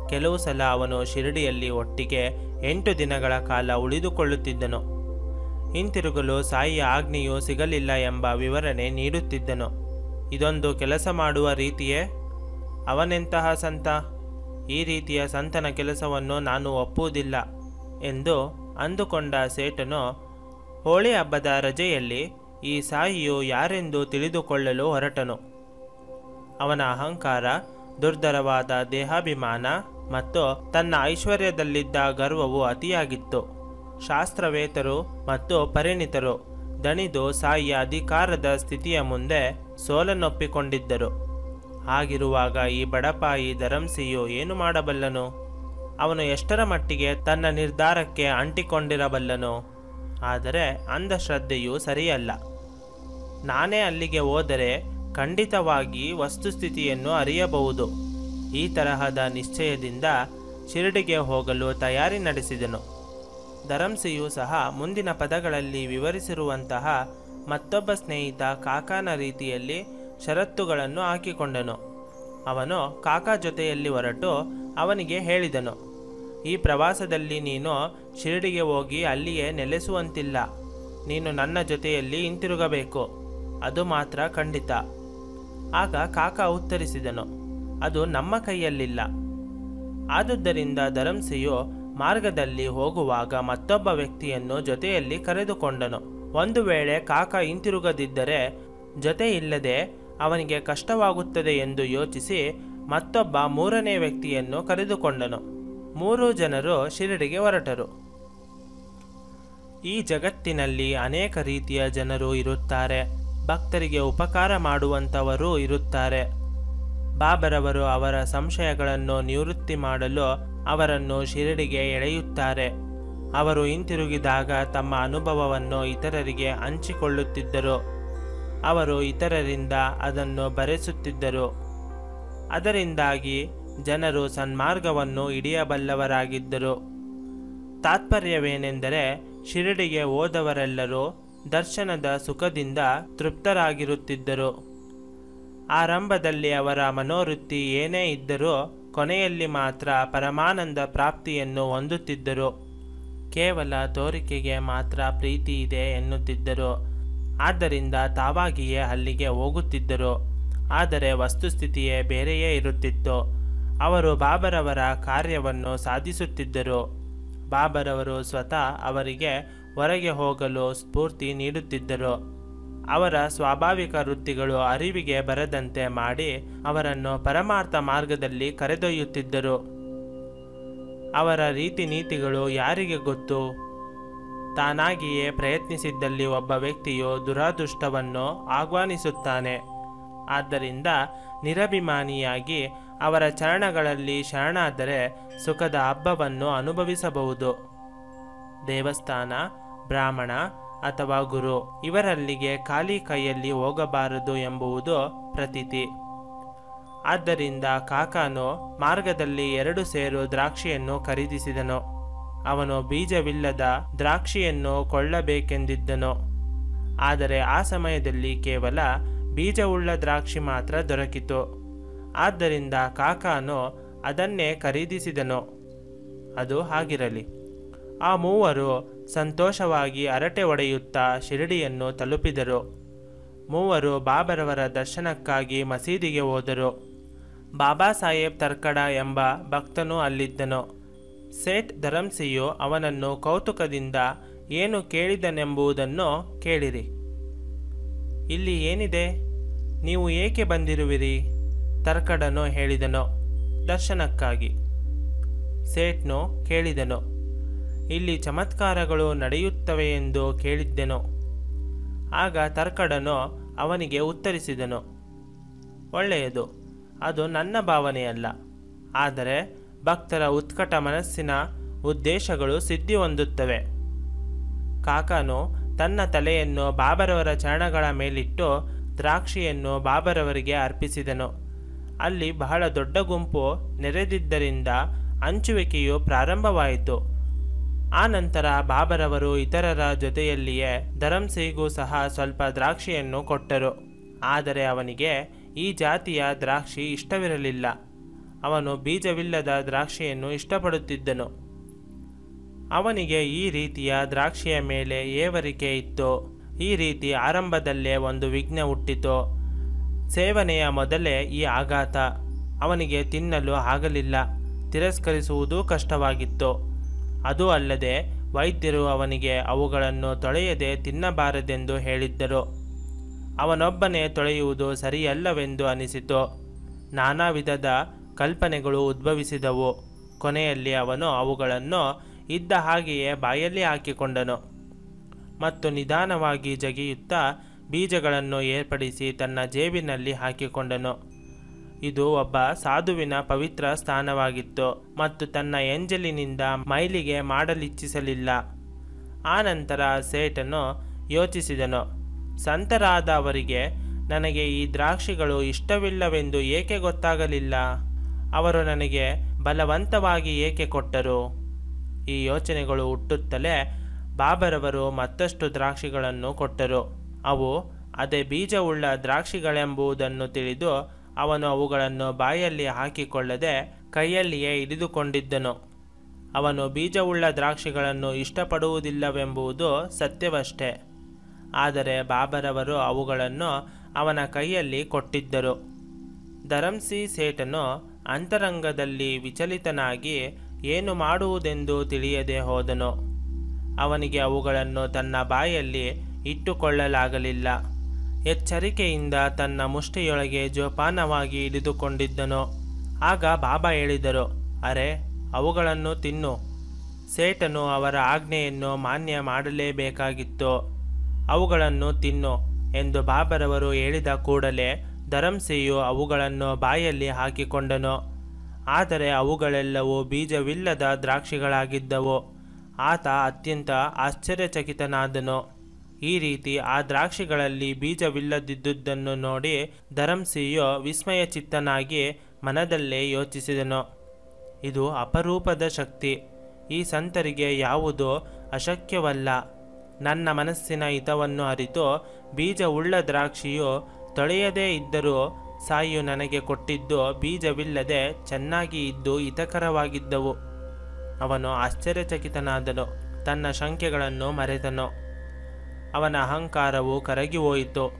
S1: ಕೆಲವು ಸಲ ಅವನು ಶಿರಡಿಯಲ್ಲಿ ಒಟ್ಟಿಗೆ ಎಂಟು ದಿನಗಳ ಕಾಲ ಉಳಿದುಕೊಳ್ಳುತ್ತಿದ್ದನು. ಹಿಂತಿರುಗಲು ಸಾಯಿಯ ಆಜ್ಞೆಯು ಸಿಗಲಿಲ್ಲ ಎಂಬ ವಿವರಣೆ ನೀಡುತ್ತಿದ್ದನು. ಇದೊಂದು ಕೆಲಸ ಮಾಡುವ ರೀತಿಯೇ? ಅವನೆಂತಹ ಸಂತ? ಈ ರೀತಿಯ ಸಂತನ ಕೆಲಸವನ್ನು ನಾನು ಒಪ್ಪುವುದಿಲ್ಲ ಎಂದು ಅಂದುಕೊಂಡ ಸೇಠನು ಹೋಳಿ ಹಬ್ಬದ ರಜೆಯಲ್ಲಿ ಈ ಸಾಯಿಯು ಯಾರೆಂದು ತಿಳಿದುಕೊಳ್ಳಲು ಹೊರಟನು. ಅವನ ಅಹಂಕಾರ ದುರ್ಧರವಾದ ದೇಹಾಭಿಮಾನ ಮತ್ತು ತನ್ನ ಐಶ್ವರ್ಯದಲ್ಲಿದ್ದ ಗರ್ವವು ಅತಿಯಾಗಿತ್ತು. ಶಾಸ್ತ್ರವೇತರು ಮತ್ತು ಪರಿಣಿತರು. ದಣಿದು ಸಾಯಿಯ ಅಧಿಕಾರದ ಸ್ಥಿತಿಯ ಮುಂದೆ ಸೋಲನ್ನೊಪ್ಪಿಕೊಂಡಿದ್ದರು. ಹಾಗಿರುವಾಗ ಈ ಬಡಪಾಯಿ ಧರಂಸಿಯು ಏನು ಮಾಡಬಲ್ಲನು? ಅವನು ಎಷ್ಟರ ಮಟ್ಟಿಗೆ ತನ್ನ ನಿರ್ಧಾರಕ್ಕೆ ಅಂಟಿಕೊಂಡಿರಬಲ್ಲನು? ಆದರೆ ಅಂಧಶ್ರದ್ಧೆಯು ಸರಿಯಲ್ಲ. ನಾನೇ ಅಲ್ಲಿಗೆ ಹೋದರೆ ಖಂಡಿತವಾಗಿ ವಸ್ತುಸ್ಥಿತಿಯನ್ನು ಅರಿಯಬಹುದು. ಈ ತರಹದ ನಿಶ್ಚಯದಿಂದ ಶಿರಡಿಗೆ ಹೋಗಲು ತಯಾರಿ ನಡೆಸಿದನು. ಧರಂಸಿಯು ಸಹ ಮುಂದಿನ ಪದಗಳಲ್ಲಿ ವಿವರಿಸಿರುವಂತಹ ಮತ್ತೊಬ್ಬ ಸ್ನೇಹಿತ ಕಾಕಾನ ರೀತಿಯಲ್ಲಿ ಷರತ್ತುಗಳನ್ನು ಹಾಕಿಕೊಂಡನು. ಅವನು ಕಾಕಾ ಜೊತೆಯಲ್ಲಿ ಹೊರಟು ಅವನಿಗೆ ಹೇಳಿದನು, ಈ ಪ್ರವಾಸದಲ್ಲಿ ನೀನು ಶಿರಡಿಗೆ ಹೋಗಿ ಅಲ್ಲಿಯೇ ನೆಲೆಸುವಂತಿಲ್ಲ. ನೀನು ನನ್ನ ಜೊತೆಯಲ್ಲಿ ಹಿಂತಿರುಗಬೇಕು. ಅದು ಮಾತ್ರ ಖಂಡಿತ. ಆಗ ಕಾಕಾ ಉತ್ತರಿಸಿದನು, ಅದು ನಮ್ಮ ಕೈಯಲ್ಲಿಲ್ಲ. ಆದುದರಿಂದ ಧರಂಸಿಯು ಮಾರ್ಗದಲ್ಲಿ ಹೋಗುವಾಗ ಮತ್ತೊಬ್ಬ ವ್ಯಕ್ತಿಯನ್ನು ಜೊತೆಯಲ್ಲಿ ಕರೆದುಕೊಂಡನು. ಒಂದು ವೇಳೆ ಕಾಕ ಹಿಂತಿರುಗದಿದ್ದರೆ ಜೊತೆ ಇಲ್ಲದೆ ಅವನಿಗೆ ಕಷ್ಟವಾಗುತ್ತದೆ ಎಂದು ಯೋಚಿಸಿ ಮತ್ತೊಬ್ಬ ಮೂರನೇ ವ್ಯಕ್ತಿಯನ್ನು ಕರೆದುಕೊಂಡನು. ಮೂರು ಜನರು ಶಿರಡಿಗೆ ಹೊರಟರು. ಈ ಜಗತ್ತಿನಲ್ಲಿ ಅನೇಕ ರೀತಿಯ ಜನರು ಇರುತ್ತಾರೆ. ಭಕ್ತರಿಗೆ ಉಪಕಾರ ಮಾಡುವಂಥವರೂ ಇರುತ್ತಾರೆ. ಬಾಬರವರು ಅವರ ಸಂಶಯಗಳನ್ನು ನಿವೃತ್ತಿ ಮಾಡಲು ಅವರನ್ನು ಶಿರಡಿಗೆ ಎಳೆಯುತ್ತಾರೆ. ಅವರು ಹಿಂತಿರುಗಿದಾಗ ತಮ್ಮ ಅನುಭವವನ್ನು ಇತರರಿಗೆ ಹಂಚಿಕೊಳ್ಳುತ್ತಿದ್ದರು. ಅವರು ಇತರರಿಂದ ಅದನ್ನು ಬರೆಸುತ್ತಿದ್ದರು. ಅದರಿಂದಾಗಿ ಜನರು ಸನ್ಮಾರ್ಗವನ್ನು ಹಿಡಿಯಬಲ್ಲವರಾಗಿದ್ದರು. ತಾತ್ಪರ್ಯವೇನೆಂದರೆ ಶಿರಡಿಗೆ ಹೋದವರೆಲ್ಲರೂ ದರ್ಶನದ ಸುಖದಿಂದ ತೃಪ್ತರಾಗಿರುತ್ತಿದ್ದರು. ಆರಂಭದಲ್ಲಿ ಅವರ ಮನೋವೃತ್ತಿ ಏನೇ ಇದ್ದರೂ ಕೊನೆಯಲ್ಲಿ ಮಾತ್ರ ಪರಮಾನಂದ ಪ್ರಾಪ್ತಿಯನ್ನು ಹೊಂದುತ್ತಿದ್ದರು. ಕೇವಲ ತೋರಿಕೆಗೆ ಮಾತ್ರ ಪ್ರೀತಿ ಇದೆ ಎನ್ನುತ್ತಿದ್ದರು. ಆದ್ದರಿಂದ ತಾವಾಗಿಯೇ ಅಲ್ಲಿಗೆ ಹೋಗುತ್ತಿದ್ದರು. ಆದರೆ ವಸ್ತುಸ್ಥಿತಿಯೇ ಬೇರೆಯೇ ಇರುತ್ತಿತ್ತು. ಅವರು ಬಾಬರವರ ಕಾರ್ಯವನ್ನು ಸಾಧಿಸುತ್ತಿದ್ದರು. ಬಾಬರವರು ಸ್ವತಃ ಅವರಿಗೆ ಹೊರಗೆ ಹೋಗಲು ಸ್ಫೂರ್ತಿ ನೀಡುತ್ತಿದ್ದರು. ಅವರ ಸ್ವಾಭಾವಿಕ ವೃತ್ತಿಗಳು ಅರಿವಿಗೆ ಬರದಂತೆ ಮಾಡಿ ಅವರನ್ನು ಪರಮಾರ್ಥ ಮಾರ್ಗದಲ್ಲಿ ಕರೆದೊಯ್ಯುತ್ತಿದ್ದರು. ಅವರ ರೀತಿ ನೀತಿಗಳು ಯಾರಿಗೆ ಗೊತ್ತು? ತಾನಾಗಿಯೇ ಪ್ರಯತ್ನಿಸಿದ್ದಲ್ಲಿ ಒಬ್ಬ ವ್ಯಕ್ತಿಯು ದುರಾದೃಷ್ಟವನ್ನು ಆಹ್ವಾನಿಸುತ್ತಾನೆ. ಆದ್ದರಿಂದ ನಿರಭಿಮಾನಿಯಾಗಿ ಅವರ ಚರಣಗಳಲ್ಲಿ ಶರಣಾದರೆ ಸುಖದ ಹಬ್ಬವನ್ನು ಅನುಭವಿಸಬಹುದು. ದೇವಸ್ಥಾನ, ಬ್ರಾಹ್ಮಣ ಅಥವಾ ಗುರು, ಇವರಲ್ಲಿಗೆ ಖಾಲಿ ಕೈಯಲ್ಲಿ ಹೋಗಬಾರದು ಎಂಬುವುದು ಪ್ರತೀತಿ. ಆದ್ದರಿಂದ ಕಾಕಾನು ಮಾರ್ಗದಲ್ಲಿ ಎರಡು ಸೇರು ದ್ರಾಕ್ಷಿಯನ್ನು ಖರೀದಿಸಿದನು. ಅವನು ಬೀಜವಿಲ್ಲದ ದ್ರಾಕ್ಷಿಯನ್ನು ಕೊಳ್ಳಬೇಕೆಂದಿದ್ದನು. ಆದರೆ ಆ ಸಮಯದಲ್ಲಿ ಕೇವಲ ಬೀಜವುಳ್ಳ ದ್ರಾಕ್ಷಿ ಮಾತ್ರ ದೊರಕಿತು. ಆದ್ದರಿಂದ ಕಾಕಾನು ಅದನ್ನೇ ಖರೀದಿಸಿದನು. ಅದು ಹಾಗಿರಲಿ. ಆ ಮೂವರು ಸಂತೋಷವಾಗಿ ಅರಟೆ ಒಡೆಯುತ್ತಾ ಶಿರಡಿಯನ್ನು ತಲುಪಿದರು. ಮೂವರು ಬಾಬರವರ ದರ್ಶನಕ್ಕಾಗಿ ಮಸೀದಿಗೆ ಹೋದರು. ಬಾಬಾ ಸಾಹೇಬ್ ತರ್ಕಡ ಎಂಬ ಭಕ್ತನು ಅಲ್ಲಿದ್ದನು. ಸೇಠ್ ಧರಂಸಿಯು ಅವನನ್ನು ಕೌತುಕದಿಂದ ಏನು ಕೇಳಿದನೆಂಬುದನ್ನು ಕೇಳಿರಿ. ಇಲ್ಲಿ ಏನಿದೆ? ನೀವು ಏಕೆ ಬಂದಿರುವಿರಿ? ತರ್ಕಡನು ಹೇಳಿದನು. ದರ್ಶನಕ್ಕಾಗಿ. ಸೇಠ್ನು ಕೇಳಿದನು. ಇಲ್ಲಿ ಚಮತ್ಕಾರಗಳು ನಡೆಯುತ್ತವೆ ಎಂದು ಕೇಳಿದ್ದೆನು. ಆಗ ತರ್ಕಡನು ಅವನಿಗೆ ಉತ್ತರಿಸಿದನು, ಒಳ್ಳೆಯದು, ಅದು ನನ್ನ ಭಾವನೆಯಲ್ಲ. ಆದರೆ ಭಕ್ತರ ಉತ್ಕಟ ಮನಸ್ಸಿನ ಉದ್ದೇಶಗಳು ಸಿದ್ಧಿ ಹೊಂದುತ್ತವೆ ಕಾಕನು ತನ್ನ ತಲೆಯನ್ನು ಬಾಬರವರ ಚರಣಗಳ ಮೇಲಿಟ್ಟು ದ್ರಾಕ್ಷಿಯನ್ನು ಬಾಬರವರಿಗೆ ಅರ್ಪಿಸಿದನು. ಅಲ್ಲಿ ಬಹಳ ದೊಡ್ಡ ಗುಂಪು ನೆರೆದಿದ್ದರಿಂದ ಹಂಚುವಿಕೆಯು ಪ್ರಾರಂಭವಾಯಿತು. ಆ ನಂತರ ಬಾಬರವರು ಇತರರ ಜೊತೆಯಲ್ಲಿಯೇ ಧರಂಸಿಗೂ ಸಹ ಸ್ವಲ್ಪ ದ್ರಾಕ್ಷಿಯನ್ನು ಕೊಟ್ಟರು. ಆದರೆ ಅವನಿಗೆ ಈ ಜಾತಿಯ ದ್ರಾಕ್ಷಿ ಇಷ್ಟವಿರಲಿಲ್ಲ. ಅವನು ಬೀಜವಿಲ್ಲದ ದ್ರಾಕ್ಷಿಯನ್ನು ಇಷ್ಟಪಡುತ್ತಿದ್ದನು. ಅವನಿಗೆ ಈ ರೀತಿಯ ದ್ರಾಕ್ಷಿಯ ಮೇಲೆ ಏವರಿಕೆ ಇತ್ತು. ಈ ರೀತಿ ಆರಂಭದಲ್ಲೇ ಒಂದು ವಿಘ್ನ ಹುಟ್ಟಿತು. ಸೇವನೆಯ ಮೊದಲೇ ಈ ಆಘಾತ. ಅವನಿಗೆ ತಿನ್ನಲು ಆಗಲಿಲ್ಲ. ತಿರಸ್ಕರಿಸುವುದೂ ಕಷ್ಟವಾಗಿತ್ತು. ಅದೂ ಅಲ್ಲದೆ ವೈದ್ಯರು ಅವನಿಗೆ ಅವುಗಳನ್ನು ತೊಳೆಯದೆ ತಿನ್ನಬಾರದೆಂದು ಹೇಳಿದ್ದರು. ಅವನೊಬ್ಬನೇ ತೊಳೆಯುವುದು ಸರಿಯಲ್ಲವೆಂದು ಅನಿಸಿತು. ನಾನಾ ವಿಧದ ಕಲ್ಪನೆಗಳು ಉದ್ಭವಿಸಿದವು. ಕೊನೆಯಲ್ಲಿ ಅವನು ಅವುಗಳನ್ನು ಇದ್ದ ಹಾಗೆಯೇ ಬಾಯಲ್ಲಿ ಹಾಕಿಕೊಂಡನು ಮತ್ತು ನಿಧಾನವಾಗಿ ಜಗಿಯುತ್ತಾ ಬೀಜಗಳನ್ನು ಏರ್ಪಡಿಸಿ ತನ್ನ ಜೇಬಿನಲ್ಲಿ ಹಾಕಿಕೊಂಡನು. ಇದು ಒಬ್ಬ ಸಾಧುವಿನ ಪವಿತ್ರ ಸ್ಥಾನವಾಗಿತ್ತು ಮತ್ತು ತನ್ನ ಎಂಜಲಿನಿಂದ ಮೈಲಿಗೆ ಮಾಡಲಿಚ್ಛಿಸಲಿಲ್ಲ ಆನಂತರ ಸೇಟನು ಯೋಚಿಸಿದನು, ಸಂತರಾದ ಅವರಿಗೆ ನನಗೆ ಈ ದ್ರಾಕ್ಷಿಗಳು ಇಷ್ಟವಿಲ್ಲವೆಂದು ಏಕೆ ಗೊತ್ತಾಗಲಿಲ್ಲ? ಅವರು ನನಗೆ ಬಲವಂತವಾಗಿ ಏಕೆ ಕೊಟ್ಟರು? ಈ ಯೋಚನೆಗಳು ಹುಟ್ಟುತ್ತಲೇ ಬಾಬರವರು ಮತ್ತಷ್ಟು ದ್ರಾಕ್ಷಿಗಳನ್ನು ಕೊಟ್ಟರು. ಅವು ಅದೇ ಬೀಜವುಳ್ಳ ದ್ರಾಕ್ಷಿಗಳೆಂಬುದನ್ನು ತಿಳಿದು ಅವನು ಅವುಗಳನ್ನು ಬಾಯಲ್ಲಿ ಹಾಕಿಕೊಳ್ಳದೆ ಕೈಯಲ್ಲಿಯೇ ಹಿಡಿದುಕೊಂಡಿದ್ದನು. ಅವನು ಬೀಜವುಳ್ಳ ದ್ರಾಕ್ಷಿಗಳನ್ನು ಇಷ್ಟಪಡುವುದಿಲ್ಲವೆಂಬುದು ಸತ್ಯವಷ್ಟೇ. ಆದರೆ ಬಾಬರವರು ಅವುಗಳನ್ನು ಅವನ ಕೈಯಲ್ಲಿ ಕೊಟ್ಟಿದ್ದರು. ಧರಂಸಿ ಸೇಠನು ಅಂತರಂಗದಲ್ಲಿ ವಿಚಲಿತನಾಗಿ ಏನು ಮಾಡುವುದೆಂದು ತಿಳಿಯದೆ ಹೋದನು. ಅವನಿಗೆ ಅವುಗಳನ್ನು ತನ್ನ ಬಾಯಲ್ಲಿ ಇಟ್ಟುಕೊಳ್ಳಲಾಗಲಿಲ್ಲ. ಎಚ್ಚರಿಕೆಯಿಂದ ತನ್ನ ಮುಷ್ಟಿಯೊಳಗೆ ಜೋಪಾನವಾಗಿ ಹಿಡಿದುಕೊಂಡಿದ್ದನು ಆಗ ಬಾಬಾ ಹೇಳಿದರು, ಅರೆ, ಅವುಗಳನ್ನು ತಿನ್ನು. ಸೇಟನು ಅವರ ಆಜ್ಞೆಯನ್ನು ಮಾನ್ಯ ಮಾಡಲೇಬೇಕಾಗಿತ್ತು. ಅವುಗಳನ್ನು ತಿನ್ನು ಎಂದು ಬಾಬರವರು ಹೇಳಿದ ಕೂಡಲೇ ಧರಂಸಿಯು ಅವುಗಳನ್ನು ಬಾಯಲ್ಲಿ ಹಾಕಿಕೊಂಡನು. ಆದರೆ ಅವುಗಳೆಲ್ಲವೂ ಬೀಜವಿಲ್ಲದ ದ್ರಾಕ್ಷಿಗಳಾಗಿದ್ದವು. ಆತ ಅತ್ಯಂತ ಆಶ್ಚರ್ಯಚಕಿತನಾದನು. ಈ ರೀತಿ ಆ ದ್ರಾಕ್ಷಿಗಳಲ್ಲಿ ಬೀಜವಿಲ್ಲದಿದ್ದುದನ್ನು ನೋಡಿ ಧರಂಸಿಯು ವಿಸ್ಮಯಚಿತ್ತನಾಗಿ ಮನದಲ್ಲೇ ಯೋಚಿಸಿದನು. ಇದು ಅಪರೂಪದ ಶಕ್ತಿ. ಈ ಸಂತರಿಗೆ ಯಾವುದು ಅಶಕ್ಯವಲ್ಲ. ನನ್ನ ಮನಸ್ಸಿನ ಹಿತವನ್ನು ಅರಿತು ಬೀಜವುಳ್ಳ ದ್ರಾಕ್ಷಿಯು ತೊಳೆಯದೇ ಇದ್ದರೂ ಸಾಯು ನನಗೆ ಕೊಟ್ಟಿದ್ದು ಬೀಜವಿಲ್ಲದೆ ಚೆನ್ನಾಗಿ ಇದ್ದು ಹಿತಕರವಾಗಿದ್ದವು. ಅವನು ಆಶ್ಚರ್ಯಚಕಿತನಾದನು. ತನ್ನ ಶಂಕೆಗಳನ್ನು ಮರೆತನು. ಅವನ ಅಹಂಕಾರವು ಕರಗಿ ಹೋಯಿತು.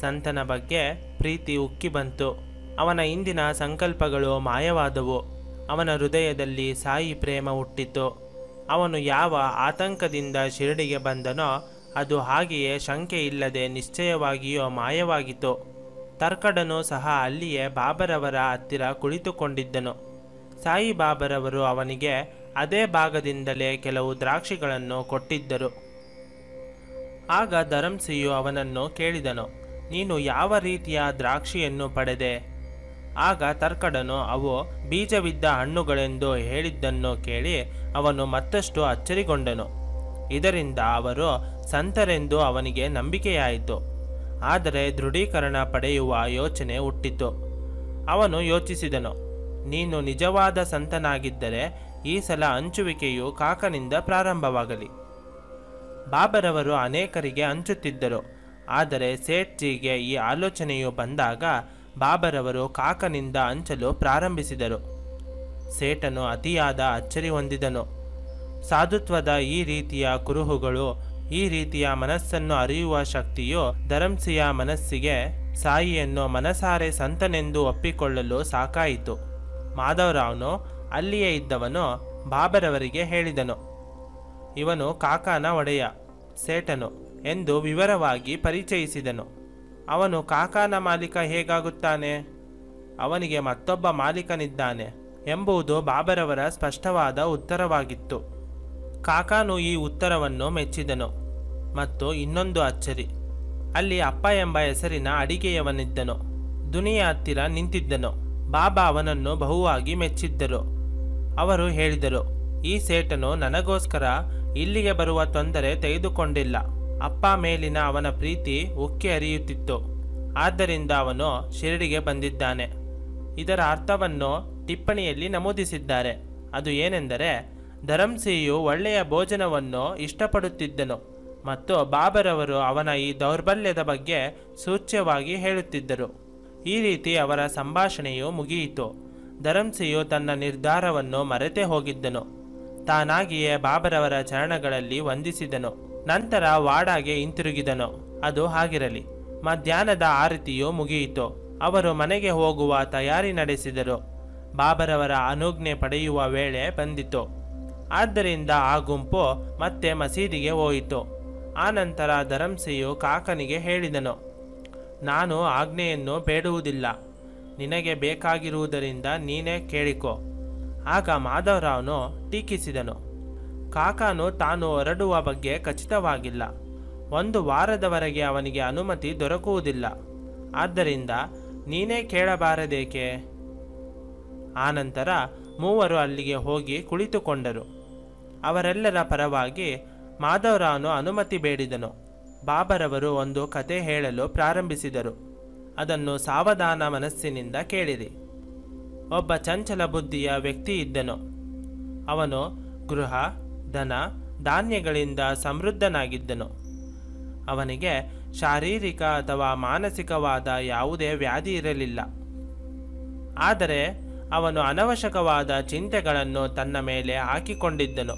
S1: ಸಂತನ ಬಗ್ಗೆ ಪ್ರೀತಿ ಉಕ್ಕಿ ಬಂತು. ಅವನ ಇಂದಿನ ಸಂಕಲ್ಪಗಳು ಮಾಯವಾದವು. ಅವನ ಹೃದಯದಲ್ಲಿ ಸಾಯಿ ಪ್ರೇಮ ಹುಟ್ಟಿತು. ಅವನು ಯಾವ ಆತಂಕದಿಂದ ಶಿರಡಿಗೆ ಬಂದನೋ ಅದು ಹಾಗೆಯೇ ಶಂಕೆ ಇಲ್ಲದೆ ನಿಶ್ಚಯವಾಗಿಯೋ ಮಾಯವಾಗಿತ್ತು. ತರ್ಕಡನು ಸಹ ಅಲ್ಲಿಯೇ ಬಾಬರವರ ಹತ್ತಿರ ಕುಳಿತುಕೊಂಡಿದ್ದನು. ಸಾಯಿ ಬಾಬರವರು ಅವನಿಗೆ ಅದೇ ಭಾಗದಿಂದಲೇ ಕೆಲವು ದ್ರಾಕ್ಷಿಗಳನ್ನು ಕೊಟ್ಟಿದ್ದರು. ಆಗ ಧರಂಸಿಯು ಅವನನ್ನು ಕೇಳಿದನು, ನೀನು ಯಾವ ರೀತಿಯ ದ್ರಾಕ್ಷಿಯನ್ನು ಪಡೆದೆ? ಆಗ ತರ್ಕಡನು, ಅವು ಬೀಜವಿದ್ದ ಹಣ್ಣುಗಳೆಂದು ಹೇಳಿದ್ದನ್ನು ಕೇಳಿ ಅವನು ಮತ್ತಷ್ಟು ಅಚ್ಚರಿಗೊಂಡನು. ಇದರಿಂದ ಅವರು ಸಂತರೆಂದು ಅವನಿಗೆ ನಂಬಿಕೆಯಾಯಿತು. ಆದರೆ ದೃಢೀಕರಣ ಪಡೆಯುವ ಯೋಚನೆ ಹುಟ್ಟಿತು. ಅವನು ಯೋಚಿಸಿದನು, ನೀನು ನಿಜವಾದ ಸಂತನಾಗಿದ್ದರೆ ಈ ಸಲ ಹಂಚುವಿಕೆಯು ಕಾಕನಿಂದ ಪ್ರಾರಂಭವಾಗಲಿ. ಬಾಬರವರು ಅನೇಕರಿಗೆ ಹಂಚುತ್ತಿದ್ದರು. ಆದರೆ ಸೇಠ್ಜಿಗೆ ಈ ಆಲೋಚನೆಯು ಬಂದಾಗ ಬಾಬರವರು ಕಾಕನಿಂದ ಹಂಚಲು ಪ್ರಾರಂಭಿಸಿದರು. ಸೇಠನು ಅತಿಯಾದ ಅಚ್ಚರಿ ಹೊಂದಿದನು. ಸಾಧುತ್ವದ ಈ ರೀತಿಯ ಕುರುಹುಗಳು, ಈ ರೀತಿಯ ಮನಸ್ಸನ್ನು ಅರಿಯುವ ಶಕ್ತಿಯು ಧರಂಸಿಯ ಮನಸ್ಸಿಗೆ ಸಾಯಿಯನ್ನು ಮನಸಾರೆ ಸಂತನೆಂದು ಒಪ್ಪಿಕೊಳ್ಳಲು ಸಾಕಾಯಿತು. ಮಾಧವರಾವ್ನು ಅಲ್ಲಿಯೇ ಇದ್ದವನು ಬಾಬರವರಿಗೆ ಹೇಳಿದನು. ಇವನು ಕಾಕಾನ ಒಡೆಯ, ಸೇಟನು ಎಂದು ವಿವರವಾಗಿ ಪರಿಚಯಿಸಿದನು. ಅವನು ಕಾಕಾನ ಮಾಲೀಕ ಹೇಗಾಗುತ್ತಾನೆ? ಅವನಿಗೆ ಮತ್ತೊಬ್ಬ ಮಾಲೀಕನಿದ್ದಾನೆ ಎಂಬುದು ಬಾಬರವರ ಸ್ಪಷ್ಟವಾದ ಉತ್ತರವಾಗಿತ್ತು. ಕಾಕಾನು ಈ ಉತ್ತರವನ್ನು ಮೆಚ್ಚಿದನು ಮತ್ತು ಇನ್ನೊಂದು ಅಚ್ಚರಿ. ಅಲ್ಲಿ ಅಪ್ಪ ಎಂಬ ಹೆಸರಿನ ಅಡಿಗೆಯವನಿದ್ದನು. ದುನಿಯ ಹತ್ತಿರ ನಿಂತಿದ್ದನು. ಬಾಬಾ ಅವನನ್ನು ಬಹುವಾಗಿ ಮೆಚ್ಚಿದ್ದರು. ಅವರು ಹೇಳಿದರು ಈ ಸೇಟನು ನನಗೋಸ್ಕರ ಇಲ್ಲಿಗೆ ಬರುವ ತೊಂದರೆ ತೆಗೆದುಕೊಂಡಿಲ್ಲ. ಅಪ್ಪ ಮೇಲಿನ ಅವನ ಪ್ರೀತಿ ಉಕ್ಕಿ ಹರಿಯುತ್ತಿತ್ತು. ಆದ್ದರಿಂದ ಅವನು ಶಿರಡಿಗೆ ಬಂದಿದ್ದಾನೆ. ಇದರ ಅರ್ಥವನ್ನು ಟಿಪ್ಪಣಿಯಲ್ಲಿ ನಮೂದಿಸಿದ್ದಾರೆ. ಅದು ಏನೆಂದರೆ, ಧರಂಸಿಯು ಒಳ್ಳೆಯ ಭೋಜನವನ್ನು ಇಷ್ಟಪಡುತ್ತಿದ್ದನು ಮತ್ತು ಬಾಬರವರು ಅವನ ಈ ದೌರ್ಬಲ್ಯದ ಬಗ್ಗೆ ಸೂಚ್ಯವಾಗಿ ಹೇಳುತ್ತಿದ್ದರು. ಈ ರೀತಿ ಅವರ ಸಂಭಾಷಣೆಯು ಮುಗಿಯಿತು. ಧರಂಸಿಯು ತನ್ನ ನಿರ್ಧಾರವನ್ನು ಮರೆತೇ ಹೋಗಿದ್ದನು. ತಾನಾಗಿಯೇ ಬಾಬರವರ ಚರಣಗಳಲ್ಲಿ ವಂದಿಸಿದನು. ನಂತರ ವಾಡಾಗೆ ಹಿಂತಿರುಗಿದನು. ಅದು ಹಾಗಿರಲಿ. ಮಧ್ಯಾಹ್ನದ ಆರತಿಯು ಮುಗಿಯಿತು. ಅವರು ಮನೆಗೆ ಹೋಗುವ ತಯಾರಿ ನಡೆಸಿದರು. ಬಾಬರವರ ಅನುಜ್ಞೆ ಪಡೆಯುವ ವೇಳೆ ಬಂದಿತು. ಆದ್ದರಿಂದ ಆ ಗುಂಪು ಮತ್ತೆ ಮಸೀದಿಗೆ ಹೋಯಿತು. ಆನಂತರ ಧರಂಸಿಯು ಕಾಕನಿಗೆ ಹೇಳಿದನು, ನಾನು ಆಜ್ಞೆಯನ್ನು ಬೇಡುವುದಿಲ್ಲ. ನಿನಗೆ ಬೇಕಾಗಿರುವುದರಿಂದ ನೀನೇ ಕೇಳಿಕೊ. ಆಗ ಮಾಧವರಾವ್ನು ಟೀಕಿಸಿದನು, ಕಾಕಾನು ತಾನು ಹೊರಡುವ ಬಗ್ಗೆ ಖಚಿತವಾಗಿಲ್ಲ. ಒಂದು ವಾರದವರೆಗೆ ಅವನಿಗೆ ಅನುಮತಿ ದೊರಕುವುದಿಲ್ಲ. ಆದ್ದರಿಂದ ನೀನೇ ಕೇಳಬಾರದೇಕೆ? ಆನಂತರ ಮೂವರು ಅಲ್ಲಿಗೆ ಹೋಗಿ ಕುಳಿತುಕೊಂಡರು. ಅವರೆಲ್ಲರ ಪರವಾಗಿ ಮಾಧವರಾವ್ನು ಅನುಮತಿ ಬೇಡಿದನು. ಬಾಬರವರು ಒಂದು ಕತೆ ಹೇಳಲು ಪ್ರಾರಂಭಿಸಿದರು. ಅದನ್ನು ಸಾವಧಾನ ಮನಸ್ಸಿನಿಂದ ಕೇಳಿರಿ. ಒಬ್ಬ ಚಂಚಲ ಬುದ್ಧಿಯ ವ್ಯಕ್ತಿ ಇದ್ದನು. ಅವನು ಗೃಹ, ಧನ, ಧಾನ್ಯಗಳಿಂದ ಸಮೃದ್ಧನಾಗಿದ್ದನು. ಅವನಿಗೆ ಶಾರೀರಿಕ ಅಥವಾ ಮಾನಸಿಕವಾದ ಯಾವುದೇ ವ್ಯಾಧಿ ಇರಲಿಲ್ಲ. ಆದರೆ ಅವನು ಅನವಶ್ಯಕವಾದ ಚಿಂತೆಗಳನ್ನು ತನ್ನ ಮೇಲೆ ಹಾಕಿಕೊಂಡಿದ್ದನು.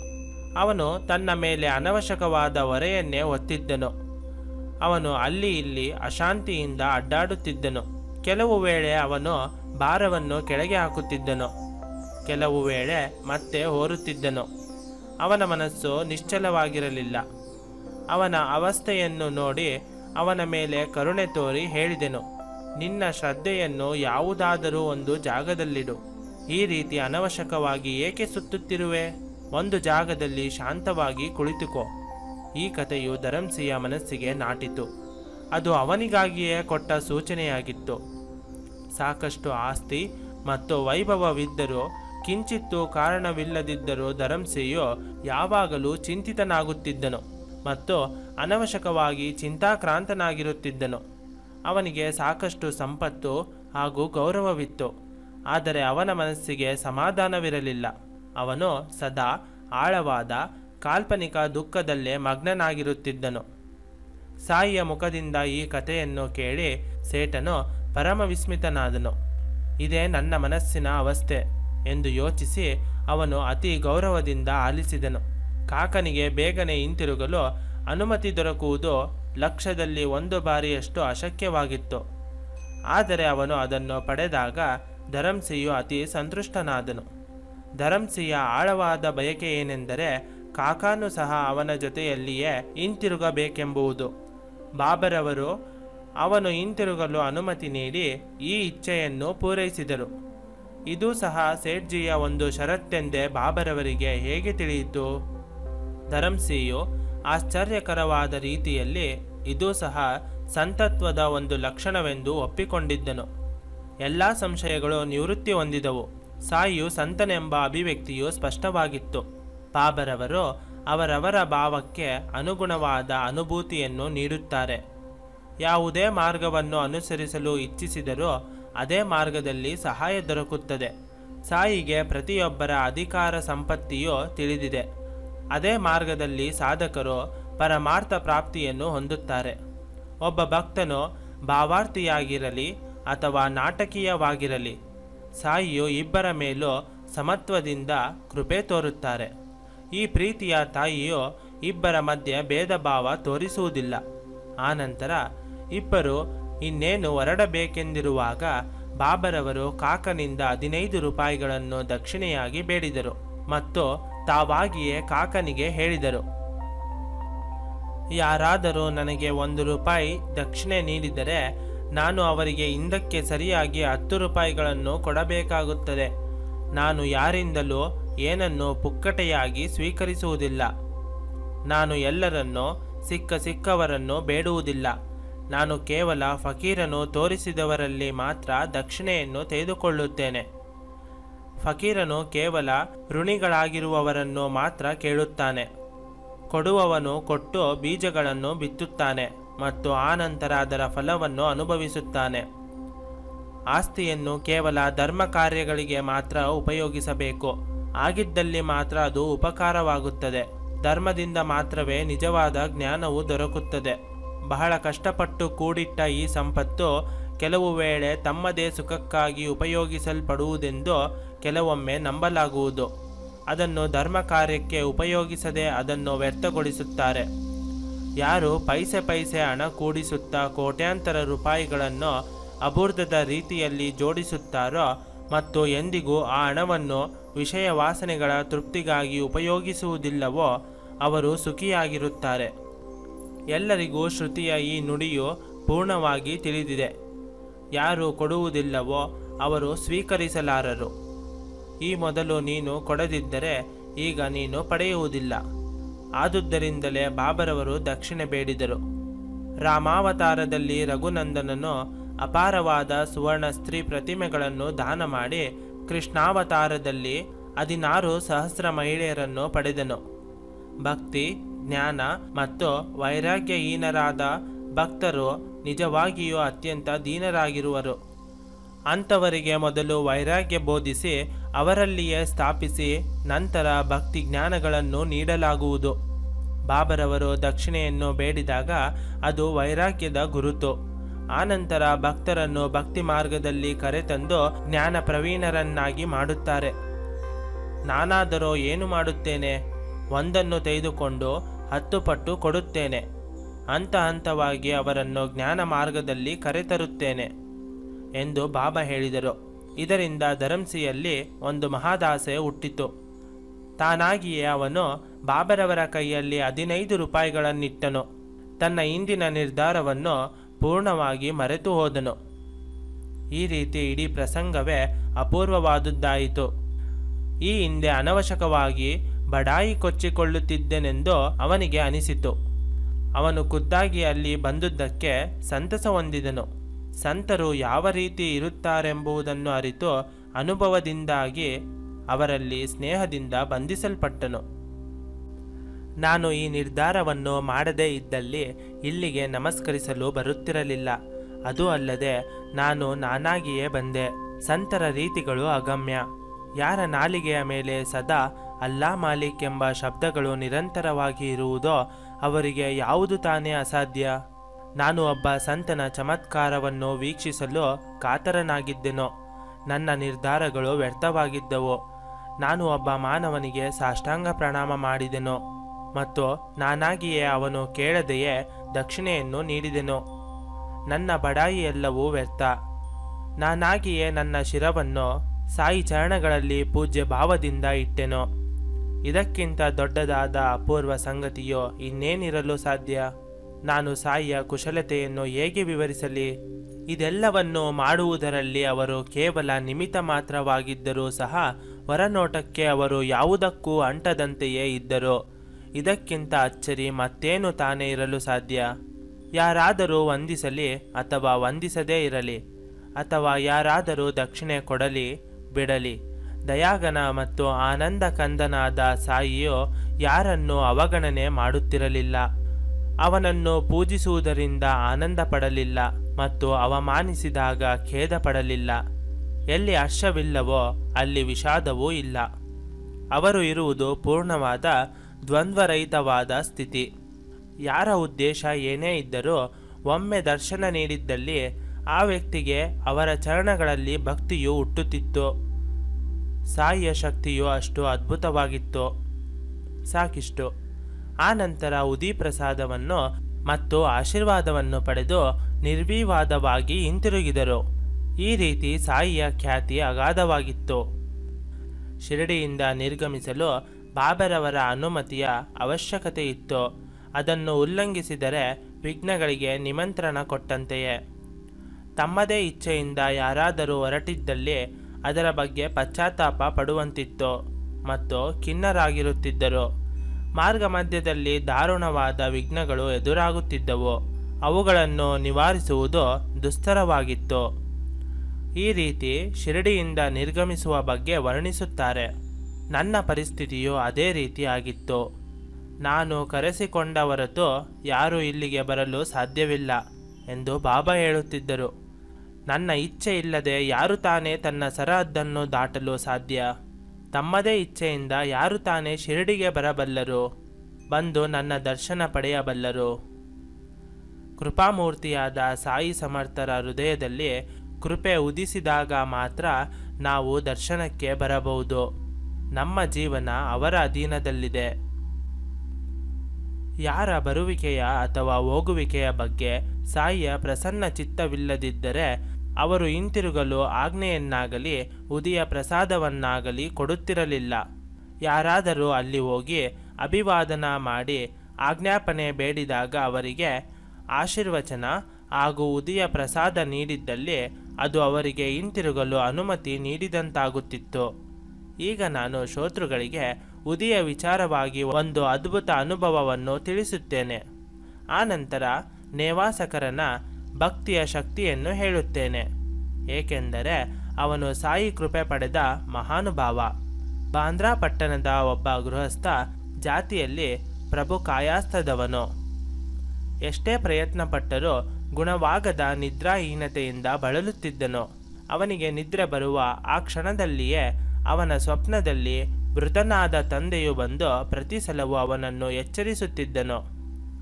S1: ಅವನು ತನ್ನ ಮೇಲೆ ಅನವಶ್ಯಕವಾದ ಹೊರೆಯನ್ನೇ ಹೊತ್ತಿದ್ದನು ಅವನು ಅಲ್ಲಿ ಇಲ್ಲಿ ಅಶಾಂತಿಯಿಂದ ಅಡ್ಡಾಡುತ್ತಿದ್ದನು. ಕೆಲವು ವೇಳೆ ಅವನು ಭಾರವನ್ನು ಕೆಳಗೆ ಹಾಕುತ್ತಿದ್ದನು. ಕೆಲವು ವೇಳೆ ಮತ್ತೆ ಹೋರುತ್ತಿದ್ದನು. ಅವನ ಮನಸ್ಸು ನಿಶ್ಚಲವಾಗಿರಲಿಲ್ಲ. ಅವನ ಅವಸ್ಥೆಯನ್ನು ನೋಡಿ ಅವನ ಮೇಲೆ ಕರುಣೆ ತೋರಿ ಹೇಳಿದೆನು, ನಿನ್ನ ಶ್ರದ್ಧೆಯನ್ನು ಯಾವುದಾದರೂ ಒಂದು ಜಾಗದಲ್ಲಿಡು. ಈ ರೀತಿ ಅನವಶ್ಯಕವಾಗಿ ಏಕೆ ಸುತ್ತುತ್ತಿರುವೆ? ಒಂದು ಜಾಗದಲ್ಲಿ ಶಾಂತವಾಗಿ ಕುಳಿತುಕೋ. ಈ ಕಥೆಯು ಧರಂಸಿಯ ಮನಸ್ಸಿಗೆ ನಾಟಿತು. ಅದು ಅವನಿಗಾಗಿಯೇ ಕೊಟ್ಟ ಸೂಚನೆಯಾಗಿತ್ತು. ಸಾಕಷ್ಟು ಆಸ್ತಿ ಮತ್ತು ವೈಭವವಿದ್ದರೂ ಕಿಂಚಿತ್ತೂ ಕಾರಣವಿಲ್ಲದಿದ್ದರೂ ಧರಂಸಿಯು ಯಾವಾಗಲೂ ಚಿಂತಿತನಾಗುತ್ತಿದ್ದನು ಮತ್ತು ಅನವಶ್ಯಕವಾಗಿ ಚಿಂತಾಕ್ರಾಂತನಾಗಿರುತ್ತಿದ್ದನು. ಅವನಿಗೆ ಸಾಕಷ್ಟು ಸಂಪತ್ತು ಹಾಗೂ ಗೌರವವಿತ್ತು, ಆದರೆ ಅವನ ಮನಸ್ಸಿಗೆ ಸಮಾಧಾನವಿರಲಿಲ್ಲ. ಅವನು ಸದಾ ಆಳವಾದ, ಕಾಲ್ಪನಿಕ ದುಃಖದಲ್ಲೇ ಮಗ್ನನಾಗಿರುತ್ತಿದ್ದನು. ಸಾಯಿಯ ಮುಖದಿಂದ ಈ ಕಥೆಯನ್ನು ಕೇಳಿ ಸೇಠನು ಪರಮ ವಿಸ್ಮಿತನಾದನು ಇದೇ ನನ್ನ ಮನಸ್ಸಿನ ಅವಸ್ಥೆ ಎಂದು ಯೋಚಿಸಿ ಅವನು ಅತಿ ಗೌರವದಿಂದ ಆಲಿಸಿದನು. ಕಾಕನಿಗೆ ಬೇಗನೆ ಹಿಂತಿರುಗಲು ಅನುಮತಿ ದೊರಕುವುದು ಲಕ್ಷದಲ್ಲಿ ಒಂದು ಬಾರಿಯಷ್ಟು ಅಶಕ್ಯವಾಗಿತ್ತು. ಆದರೆ ಅವನು ಅದನ್ನು ಪಡೆದಾಗ ಧರಂಸಿಯು ಅತಿ ಸಂತುಷ್ಟನಾದನು. ಧರಂಸಿಯ ಆಳವಾದ ಬಯಕೆ ಏನೆಂದರೆ ಕಾಕಾನು ಸಹ ಅವನ ಜೊತೆಯಲ್ಲಿಯೇ ಹಿಂತಿರುಗಬೇಕೆಂಬುವುದು. ಬಾಬರವರು ಅವನು ಹಿಂತಿರುಗಲು ಅನುಮತಿ ನೀಡಿ ಈ ಇಚ್ಛೆಯನ್ನು ಪೂರೈಸಿದರು ಇದು ಸಹ ಸೇಠ್ಜಿಯ ಒಂದು ಷರತ್ತೆಂದೇ ಬಾಬರವರಿಗೆ ಹೇಗೆ ತಿಳಿಯಿತು? ಧರಂಸಿಯು ಆಶ್ಚರ್ಯಕರವಾದ ರೀತಿಯಲ್ಲಿ ಇದು ಸಹ ಸಂತತ್ವದ ಒಂದು ಲಕ್ಷಣವೆಂದು ಒಪ್ಪಿಕೊಂಡಿದ್ದನು. ಎಲ್ಲ ಸಂಶಯಗಳು ನಿವೃತ್ತಿ ಹೊಂದಿದವು. ಸಾಯಿಯು ಸಂತನೆಂಬ ಅಭಿವ್ಯಕ್ತಿಯು ಸ್ಪಷ್ಟವಾಗಿತ್ತು. ಬಾಬರವರು ಅವರವರ ಭಾವಕ್ಕೆ ಅನುಗುಣವಾದ ಅನುಭೂತಿಯನ್ನು ನೀಡುತ್ತಾರೆ. ಯಾವುದೇ ಮಾರ್ಗವನ್ನು ಅನುಸರಿಸಲು ಇಚ್ಛಿಸಿದರೂ ಅದೇ ಮಾರ್ಗದಲ್ಲಿ ಸಹಾಯ ದೊರಕುತ್ತದೆ. ಸಾಯಿಗೆ ಪ್ರತಿಯೊಬ್ಬರ ಅಧಿಕಾರ ಸಂಪತ್ತಿಯೂ ತಿಳಿದಿದೆ. ಅದೇ ಮಾರ್ಗದಲ್ಲಿ ಸಾಧಕರು ಪರಮಾರ್ಥ ಪ್ರಾಪ್ತಿಯನ್ನು ಹೊಂದುತ್ತಾರೆ. ಒಬ್ಬ ಭಕ್ತನು ಭಾವಾರ್ಥಿಯಾಗಿರಲಿ ಅಥವಾ ನಾಟಕೀಯವಾಗಿರಲಿ, ಸಾಯಿಯು ಇಬ್ಬರ ಮೇಲೂ ಸಮತ್ವದಿಂದ ಕೃಪೆ ತೋರುತ್ತಾರೆ. ಈ ಪ್ರೀತಿಯ ತಾಯಿಯು ಇಬ್ಬರ ಮಧ್ಯೆ ಭೇದ ಭಾವ ತೋರಿಸುವುದಿಲ್ಲ ಆನಂತರ ಇಬ್ಬರು ಇನ್ನೇನು ಹೊರಡಬೇಕೆಂದಿರುವಾಗ ಬಾಬರವರು ಕಾಕನಿಂದ ಹದಿನೈದು ರೂಪಾಯಿಗಳನ್ನು ದಕ್ಷಿಣೆಯಾಗಿ ಬೇಡಿದರು ಮತ್ತು ತಾವಾಗಿಯೇ ಕಾಕನಿಗೆ ಹೇಳಿದರು, ಯಾರಾದರೂ ನನಗೆ ಒಂದು ರೂಪಾಯಿ ದಕ್ಷಿಣೆ ನೀಡಿದರೆ ನಾನು ಅವರಿಗೆ ಹಿಂದಕ್ಕೆ ಸರಿಯಾಗಿ ಹತ್ತು ರೂಪಾಯಿಗಳನ್ನು ಕೊಡಬೇಕಾಗುತ್ತದೆ. ನಾನು ಯಾರಿಂದಲೂ ಏನನ್ನು ಪುಕ್ಕಟೆಯಾಗಿ ಸ್ವೀಕರಿಸುವುದಿಲ್ಲ. ನಾನು ಎಲ್ಲರನ್ನೂ ಸಿಕ್ಕ ಸಿಕ್ಕವರನ್ನು ಬೇಡುವುದಿಲ್ಲ. ನಾನು ಕೇವಲ ಫಕೀರನು ತೋರಿಸಿದವರಲ್ಲಿ ಮಾತ್ರ ದಕ್ಷಿಣೆಯನ್ನು ತೆಗೆದುಕೊಳ್ಳುತ್ತೇನೆ. ಫಕೀರನು ಕೇವಲ ಋಣಿಗಳಾಗಿರುವವರನ್ನು ಮಾತ್ರ ಕೇಳುತ್ತಾನೆ. ಕೊಡುವವನು ಕೊಟ್ಟು ಬೀಜಗಳನ್ನು ಬಿತ್ತುತ್ತಾನೆ ಮತ್ತು ಆನಂತರ ಅದರ ಫಲವನ್ನು ಅನುಭವಿಸುತ್ತಾನೆ. ಆಸ್ತಿಯನ್ನು ಕೇವಲ ಧರ್ಮ ಕಾರ್ಯಗಳಿಗೆ ಮಾತ್ರ ಉಪಯೋಗಿಸಬೇಕು. ಆಗಿದ್ದಲ್ಲಿ ಮಾತ್ರ ಅದು ಉಪಕಾರವಾಗುತ್ತದೆ. ಧರ್ಮದಿಂದ ಮಾತ್ರವೇ ನಿಜವಾದ ಜ್ಞಾನವು ದೊರಕುತ್ತದೆ. ಬಹಳ ಕಷ್ಟಪಟ್ಟು ಕೂಡಿಟ್ಟ ಈ ಸಂಪತ್ತು ಕೆಲವು ವೇಳೆ ತಮ್ಮದೇ ಸುಖಕ್ಕಾಗಿ ಉಪಯೋಗಿಸಲ್ಪಡುವುದೆಂದು ಕೆಲವೊಮ್ಮೆ ನಂಬಲಾಗುವುದು. ಅದನ್ನು ಧರ್ಮ ಕಾರ್ಯಕ್ಕೆ ಉಪಯೋಗಿಸದೆ ಅದನ್ನು ವ್ಯರ್ಥಗೊಳಿಸುತ್ತಾರೆ. ಯಾರು ಪೈಸೆ ಪೈಸೆ ಹಣ ಕೂಡಿಸುತ್ತಾ ಕೋಟ್ಯಾಂತರ ರೂಪಾಯಿಗಳನ್ನು ಅಬೂರ್ಧದ ರೀತಿಯಲ್ಲಿ ಜೋಡಿಸುತ್ತಾರೋ ಮತ್ತು ಎಂದಿಗೂ ಆ ಹಣವನ್ನು ವಿಷಯ ವಾಸನೆಗಳ ತೃಪ್ತಿಗಾಗಿ ಉಪಯೋಗಿಸುವುದಿಲ್ಲವೋ ಅವರು ಸುಖಿಯಾಗಿರುತ್ತಾರೆ. ಎಲ್ಲರಿಗೂ ಶ್ರುತಿಯ ಈ ನುಡಿಯು ಪೂರ್ಣವಾಗಿ ತಿಳಿದಿದೆ. ಯಾರು ಕೊಡುವುದಿಲ್ಲವೋ ಅವರು ಸ್ವೀಕರಿಸಲಾರರು. ಈ ಮೊದಲು ನೀನು ಕೊಡದಿದ್ದರೆ ಈಗ ನೀನು ಪಡೆಯುವುದಿಲ್ಲ. ಆದುದರಿಂದಲೇ ಬಾಬರವರು ದಕ್ಷಿಣೆ ಬೇಡಿದರು. ರಾಮಾವತಾರದಲ್ಲಿ ರಘುನಂದನನು ಅಪಾರವಾದ ಸುವರ್ಣ ಸ್ತ್ರೀ ಪ್ರತಿಮೆಗಳನ್ನು ದಾನ ಮಾಡಿ ಕೃಷ್ಣಾವತಾರದಲ್ಲಿ ಹದಿನಾರು ಸಹಸ್ರ ಮಹಿಳೆಯರನ್ನು ಪಡೆದನು. ಭಕ್ತಿ ಜ್ಞಾನ ಮತ್ತು ವೈರಾಗ್ಯಹೀನರಾದ ಭಕ್ತರು ನಿಜವಾಗಿಯೂ ಅತ್ಯಂತ ದೀನರಾಗಿರುವರು. ಅಂಥವರಿಗೆ ಮೊದಲು ವೈರಾಗ್ಯ ಬೋಧಿಸಿ ಅವರಲ್ಲಿಯೇ ಸ್ಥಾಪಿಸಿ ನಂತರ ಭಕ್ತಿ ಜ್ಞಾನಗಳನ್ನು ನೀಡಲಾಗುವುದು. ಬಾಬರವರು ದಕ್ಷಿಣೆಯನ್ನು ಬೇಡಿದಾಗ ಅದು ವೈರಾಗ್ಯದ ಗುರುತು. ಆನಂತರ ಭಕ್ತರನ್ನು ಭಕ್ತಿ ಮಾರ್ಗದಲ್ಲಿ ಕರೆತಂದು ಜ್ಞಾನ ಪ್ರವೀಣರನ್ನಾಗಿ ಮಾಡುತ್ತಾರೆ. ನಾನಾದರೂ ಏನು ಮಾಡುತ್ತೇನೆ? ಒಂದನ್ನು ತೆಗೆದುಕೊಂಡು ಹತ್ತು ಪಟ್ಟು ಕೊಡುತ್ತೇನೆ. ಹಂತ ಹಂತವಾಗಿ ಅವರನ್ನು ಜ್ಞಾನ ಮಾರ್ಗದಲ್ಲಿ ಕರೆತರುತ್ತೇನೆ ಎಂದು ಬಾಬಾ ಹೇಳಿದರು. ಇದರಿಂದ ಧರಂಸಿಯಲ್ಲಿ ಒಂದು ಮಹಾದಾಸೆ ಹುಟ್ಟಿತು. ತಾನಾಗಿಯೇ ಅವನು ಬಾಬರವರ ಕೈಯಲ್ಲಿ ಹದಿನೈದು ರೂಪಾಯಿಗಳನ್ನಿಟ್ಟನು. ತನ್ನ ಇಂದಿನ ನಿರ್ಧಾರವನ್ನು ಪೂರ್ಣವಾಗಿ ಮರೆತು ಹೋದನು. ಈ ರೀತಿ ಇಡೀ ಪ್ರಸಂಗವೇ ಅಪೂರ್ವವಾದುದ್ದಾಯಿತು. ಈ ಹಿಂದೆ ಅನವಶ್ಯಕವಾಗಿ ಬಡಾಯಿ ಕೊಚ್ಚಿಕೊಳ್ಳುತ್ತಿದ್ದೆನೆಂದು ಅವನಿಗೆ ಅನಿಸಿತು. ಅವನು ಖುದ್ದಾಗಿ ಅಲ್ಲಿ ಬಂದುದಕ್ಕೆ ಸಂತಸ ಹೊಂದಿದನು. ಸಂತರು ಯಾವ ರೀತಿ ಇರುತ್ತಾರೆಂಬುದನ್ನು ಅರಿತು ಅನುಭವದಿಂದಾಗಿ ಅವರಲ್ಲಿ ಸ್ನೇಹದಿಂದ ಬಂಧಿಸಲ್ಪಟ್ಟನು. ನಾನು ಈ ನಿರ್ಧಾರವನ್ನು ಮಾಡದೇ ಇದ್ದಲ್ಲಿ ಇಲ್ಲಿಗೆ ನಮಸ್ಕರಿಸಲು ಬರುತ್ತಿರಲಿಲ್ಲ. ಅದು ಅಲ್ಲದೆ ನಾನು ನಾನಾಗಿಯೇ ಬಂದೆ. ಸಂತರ ರೀತಿಗಳು ಅಗಮ್ಯ. ಯಾರ ನಾಲಿಗೆಯ ಮೇಲೆ ಸದಾ ಅಲ್ಲಾ ಮಾಲಿಕ್ ಎಂಬ ಶಬ್ದಗಳು ನಿರಂತರವಾಗಿ ಇರುವುದೋ ಅವರಿಗೆ ಯಾವುದು ತಾನೇ ಅಸಾಧ್ಯ? ನಾನು ಒಬ್ಬ ಸಂತನ ಚಮತ್ಕಾರವನ್ನು ವೀಕ್ಷಿಸಲು ಕಾತರನಾಗಿದ್ದೆನೋ. ನನ್ನ ನಿರ್ಧಾರಗಳು ವ್ಯರ್ಥವಾಗಿದ್ದವು. ನಾನು ಒಬ್ಬ ಮಾನವನಿಗೆ ಸಾಷ್ಟಾಂಗ ಪ್ರಣಾಮ ಮಾಡಿದೆನು. ಮತ್ತು ನಾನಾಗಿಯೇ ಅವನು ಕೇಳದೆಯೇ ದಕ್ಷಿಣೆಯನ್ನು ನೀಡಿದೆನು. ನನ್ನ ಬಡಾಯಿ ಎಲ್ಲವೂ ವ್ಯರ್ಥ. ನಾನಾಗಿಯೇ ನನ್ನ ಶಿರವನ್ನು ಸಾಯಿ ಚರಣಗಳಲ್ಲಿ ಪೂಜ್ಯ ಭಾವದಿಂದ ಇಟ್ಟೆನು. ಇದಕ್ಕಿಂತ ದೊಡ್ಡದಾದ ಅಪೂರ್ವ ಸಂಗತಿಯೋ ಇನ್ನೇನಿರಲು ಸಾಧ್ಯ? ನಾನು ಸಾಯಿಯ ಕುಶಲತೆಯನ್ನು ಹೇಗೆ ವಿವರಿಸಲಿ? ಇದೆಲ್ಲವನ್ನು ಮಾಡುವುದರಲ್ಲಿ ಅವರು ಕೇವಲ ನಿಮಿತ್ತ ಮಾತ್ರವಾಗಿದ್ದರೂ ಸಹ ಹೊರನೋಟಕ್ಕೆ ಅವರು ಯಾವುದಕ್ಕೂ ಅಂಟದಂತೆಯೇ ಇದ್ದರು. ಇದಕ್ಕಿಂತ ಅಚ್ಚರಿ ಮತ್ತೇನು ತಾನೇ ಇರಲು ಸಾಧ್ಯ? ಯಾರಾದರೂ ವಂದಿಸಲಿ ಅಥವಾ ವಂದಿಸದೇ ಇರಲಿ, ಅಥವಾ ಯಾರಾದರೂ ದಕ್ಷಿಣೆ ಕೊಡಲಿ, ಬಿಡಲಿ. ದಯಾಗನ ಮತ್ತು ಆನಂದ ಕಂದನಾದ ಸಾಯಿಯು ಯಾರನ್ನು ಅವಗಣನೆ ಮಾಡುತ್ತಿರಲಿಲ್ಲ. ಅವನನ್ನು ಪೂಜಿಸುವುದರಿಂದ ಆನಂದ ಪಡಲಿಲ್ಲ ಮತ್ತು ಅವಮಾನಿಸಿದಾಗ ಖೇದ ಪಡಲಿಲ್ಲ ಎಲ್ಲಿ ಹರ್ಷವಿಲ್ಲವೋ ಅಲ್ಲಿ ವಿಷಾದವೂ ಇಲ್ಲ. ಅವರು ಇರುವುದು ಪೂರ್ಣವಾದ ದ್ವಂದ್ವರಹಿತವಾದ ಸ್ಥಿತಿ. ಯಾರ ಉದ್ದೇಶ ಏನೇ ಇದ್ದರೂ ಒಮ್ಮೆ ದರ್ಶನ ನೀಡಿದ್ದಲ್ಲಿ ಆ ವ್ಯಕ್ತಿಗೆ ಅವರ ಚರಣಗಳಲ್ಲಿ ಭಕ್ತಿಯು ಹುಟ್ಟುತ್ತಿತ್ತು. ಸಾಯಿಯ ಶಕ್ತಿಯು ಅಷ್ಟು ಅದ್ಭುತವಾಗಿತ್ತು. ಸಾಕಿಷ್ಟು. ಆ ನಂತರ ಉದಿ ಪ್ರಸಾದವನ್ನು ಮತ್ತು ಆಶೀರ್ವಾದವನ್ನು ಪಡೆದು ನಿರ್ವಿವಾದವಾಗಿ ಹಿಂತಿರುಗಿದರು. ಈ ರೀತಿ ಸಾಯಿಯ ಖ್ಯಾತಿ ಅಗಾಧವಾಗಿತ್ತು. ಶಿರಡಿಯಿಂದ ನಿರ್ಗಮಿಸಲು ಬಾಬರವರ ಅನುಮತಿಯ ಅವಶ್ಯಕತೆ ಇತ್ತು. ಅದನ್ನು ಉಲ್ಲಂಘಿಸಿದರೆ ವಿಘ್ನಗಳಿಗೆ ನಿಮಂತ್ರಣ ಕೊಟ್ಟಂತೆಯೇ. ತಮ್ಮದೇ ಇಚ್ಛೆಯಿಂದ ಯಾರಾದರೂ ಹೊರಟಿದ್ದಲ್ಲಿ ಅದರ ಬಗ್ಗೆ ಪಶ್ಚಾತ್ತಾಪ ಪಡುವಂತಿತ್ತು ಮತ್ತು ಖಿನ್ನರಾಗಿರುತ್ತಿದ್ದರು. ಮಾರ್ಗ ಮಧ್ಯದಲ್ಲಿ ದಾರುಣವಾದ ವಿಘ್ನಗಳು ಎದುರಾಗುತ್ತಿದ್ದವು. ಅವುಗಳನ್ನು ನಿವಾರಿಸುವುದು ದುಸ್ತರವಾಗಿತ್ತು. ಈ ರೀತಿ ಶಿರಡಿಯಿಂದ ನಿರ್ಗಮಿಸುವ ಬಗ್ಗೆ ವರ್ಣಿಸುತ್ತಾರೆ. ನನ್ನ ಪರಿಸ್ಥಿತಿಯು ಅದೇ ರೀತಿ ಆಗಿತ್ತು. ನಾನು ಕರೆಸಿಕೊಂಡ ಹೊರತು ಯಾರೂ ಇಲ್ಲಿಗೆ ಬರಲು ಸಾಧ್ಯವಿಲ್ಲ ಎಂದು ಬಾಬಾ ಹೇಳುತ್ತಿದ್ದರು. ನನ್ನ ಇಚ್ಛೆ ಇಲ್ಲದೆ ಯಾರು ತಾನೇ ತನ್ನ ಸರಹದ್ದನ್ನು ದಾಟಲು ಸಾಧ್ಯ? ತಮ್ಮದೇ ಇಚ್ಛೆಯಿಂದ ಯಾರು ತಾನೇ ಶಿರಡಿಗೆ ಬರಬಲ್ಲರು? ಬಂದು ನನ್ನ ದರ್ಶನ ಪಡೆಯಬಲ್ಲರು? ಕೃಪಾಮೂರ್ತಿಯಾದ ಸಾಯಿ ಸಮರ್ಥರ ಹೃದಯದಲ್ಲಿ ಕೃಪೆ ಉದಿಸಿದಾಗ ಮಾತ್ರ ನಾವು ದರ್ಶನಕ್ಕೆ ಬರಬಹುದು. ನಮ್ಮ ಜೀವನ ಅವರ ಅಧೀನದಲ್ಲಿದೆ. ಯಾರ ಬರುವಿಕೆಯ ಅಥವಾ ಹೋಗುವಿಕೆಯ ಬಗ್ಗೆ ಸಾಯಿಯ ಪ್ರಸನ್ನ ಚಿತ್ತವಿಲ್ಲದಿದ್ದರೆ ಅವರು ಹಿಂತಿರುಗಲು ಆಜ್ಞೆಯನ್ನಾಗಲಿ ಉದಿಯ ಪ್ರಸಾದವನ್ನಾಗಲಿ ಕೊಡುತ್ತಿರಲಿಲ್ಲ. ಯಾರಾದರೂ ಅಲ್ಲಿ ಹೋಗಿ ಅಭಿವಾದನ ಮಾಡಿ ಆಜ್ಞಾಪನೆ ಬೇಡಿದಾಗ ಅವರಿಗೆ ಆಶೀರ್ವಚನ ಹಾಗೂ ಉದಿಯ ಪ್ರಸಾದ ನೀಡಿದ್ದಲ್ಲಿ ಅದು ಅವರಿಗೆ ಹಿಂತಿರುಗಲು ಅನುಮತಿ ನೀಡಿದಂತಾಗುತ್ತಿತ್ತು. ಈಗ ನಾನು ಶೋತೃಗಳಿಗೆ ಉದಿಯ ವಿಚಾರವಾಗಿ ಒಂದು ಅದ್ಭುತ ಅನುಭವವನ್ನು ತಿಳಿಸುತ್ತೇನೆ. ಆನಂತರ ನೇವಾಸಕರನ ಭಕ್ತಿಯ ಶಕ್ತಿಯನ್ನು ಹೇಳುತ್ತೇನೆ. ಏಕೆಂದರೆ ಅವನು ಸಾಯಿ ಕೃಪೆ ಪಡೆದ ಮಹಾನುಭಾವ. ಬಾಂದ್ರಾ ಪಟ್ಟಣದ ಒಬ್ಬ ಗೃಹಸ್ಥ ಜಾತಿಯಲ್ಲಿ ಪ್ರಭು ಕಾಯಾಸ್ತದವನು. ಎಷ್ಟೇ ಪ್ರಯತ್ನಪಟ್ಟರೂ ಗುಣವಾಗದ ನಿದ್ರಾಹೀನತೆಯಿಂದ ಬಳಲುತ್ತಿದ್ದನು. ಅವನಿಗೆ ನಿದ್ರೆ ಬರುವ ಆ ಕ್ಷಣದಲ್ಲಿಯೇ ಅವನ ಸ್ವಪ್ನದಲ್ಲಿ ಮೃತನಾದ ತಂದೆಯು ಬಂದು ಪ್ರತಿ ಸಲವೂ ಅವನನ್ನು ಎಚ್ಚರಿಸುತ್ತಿದ್ದನು.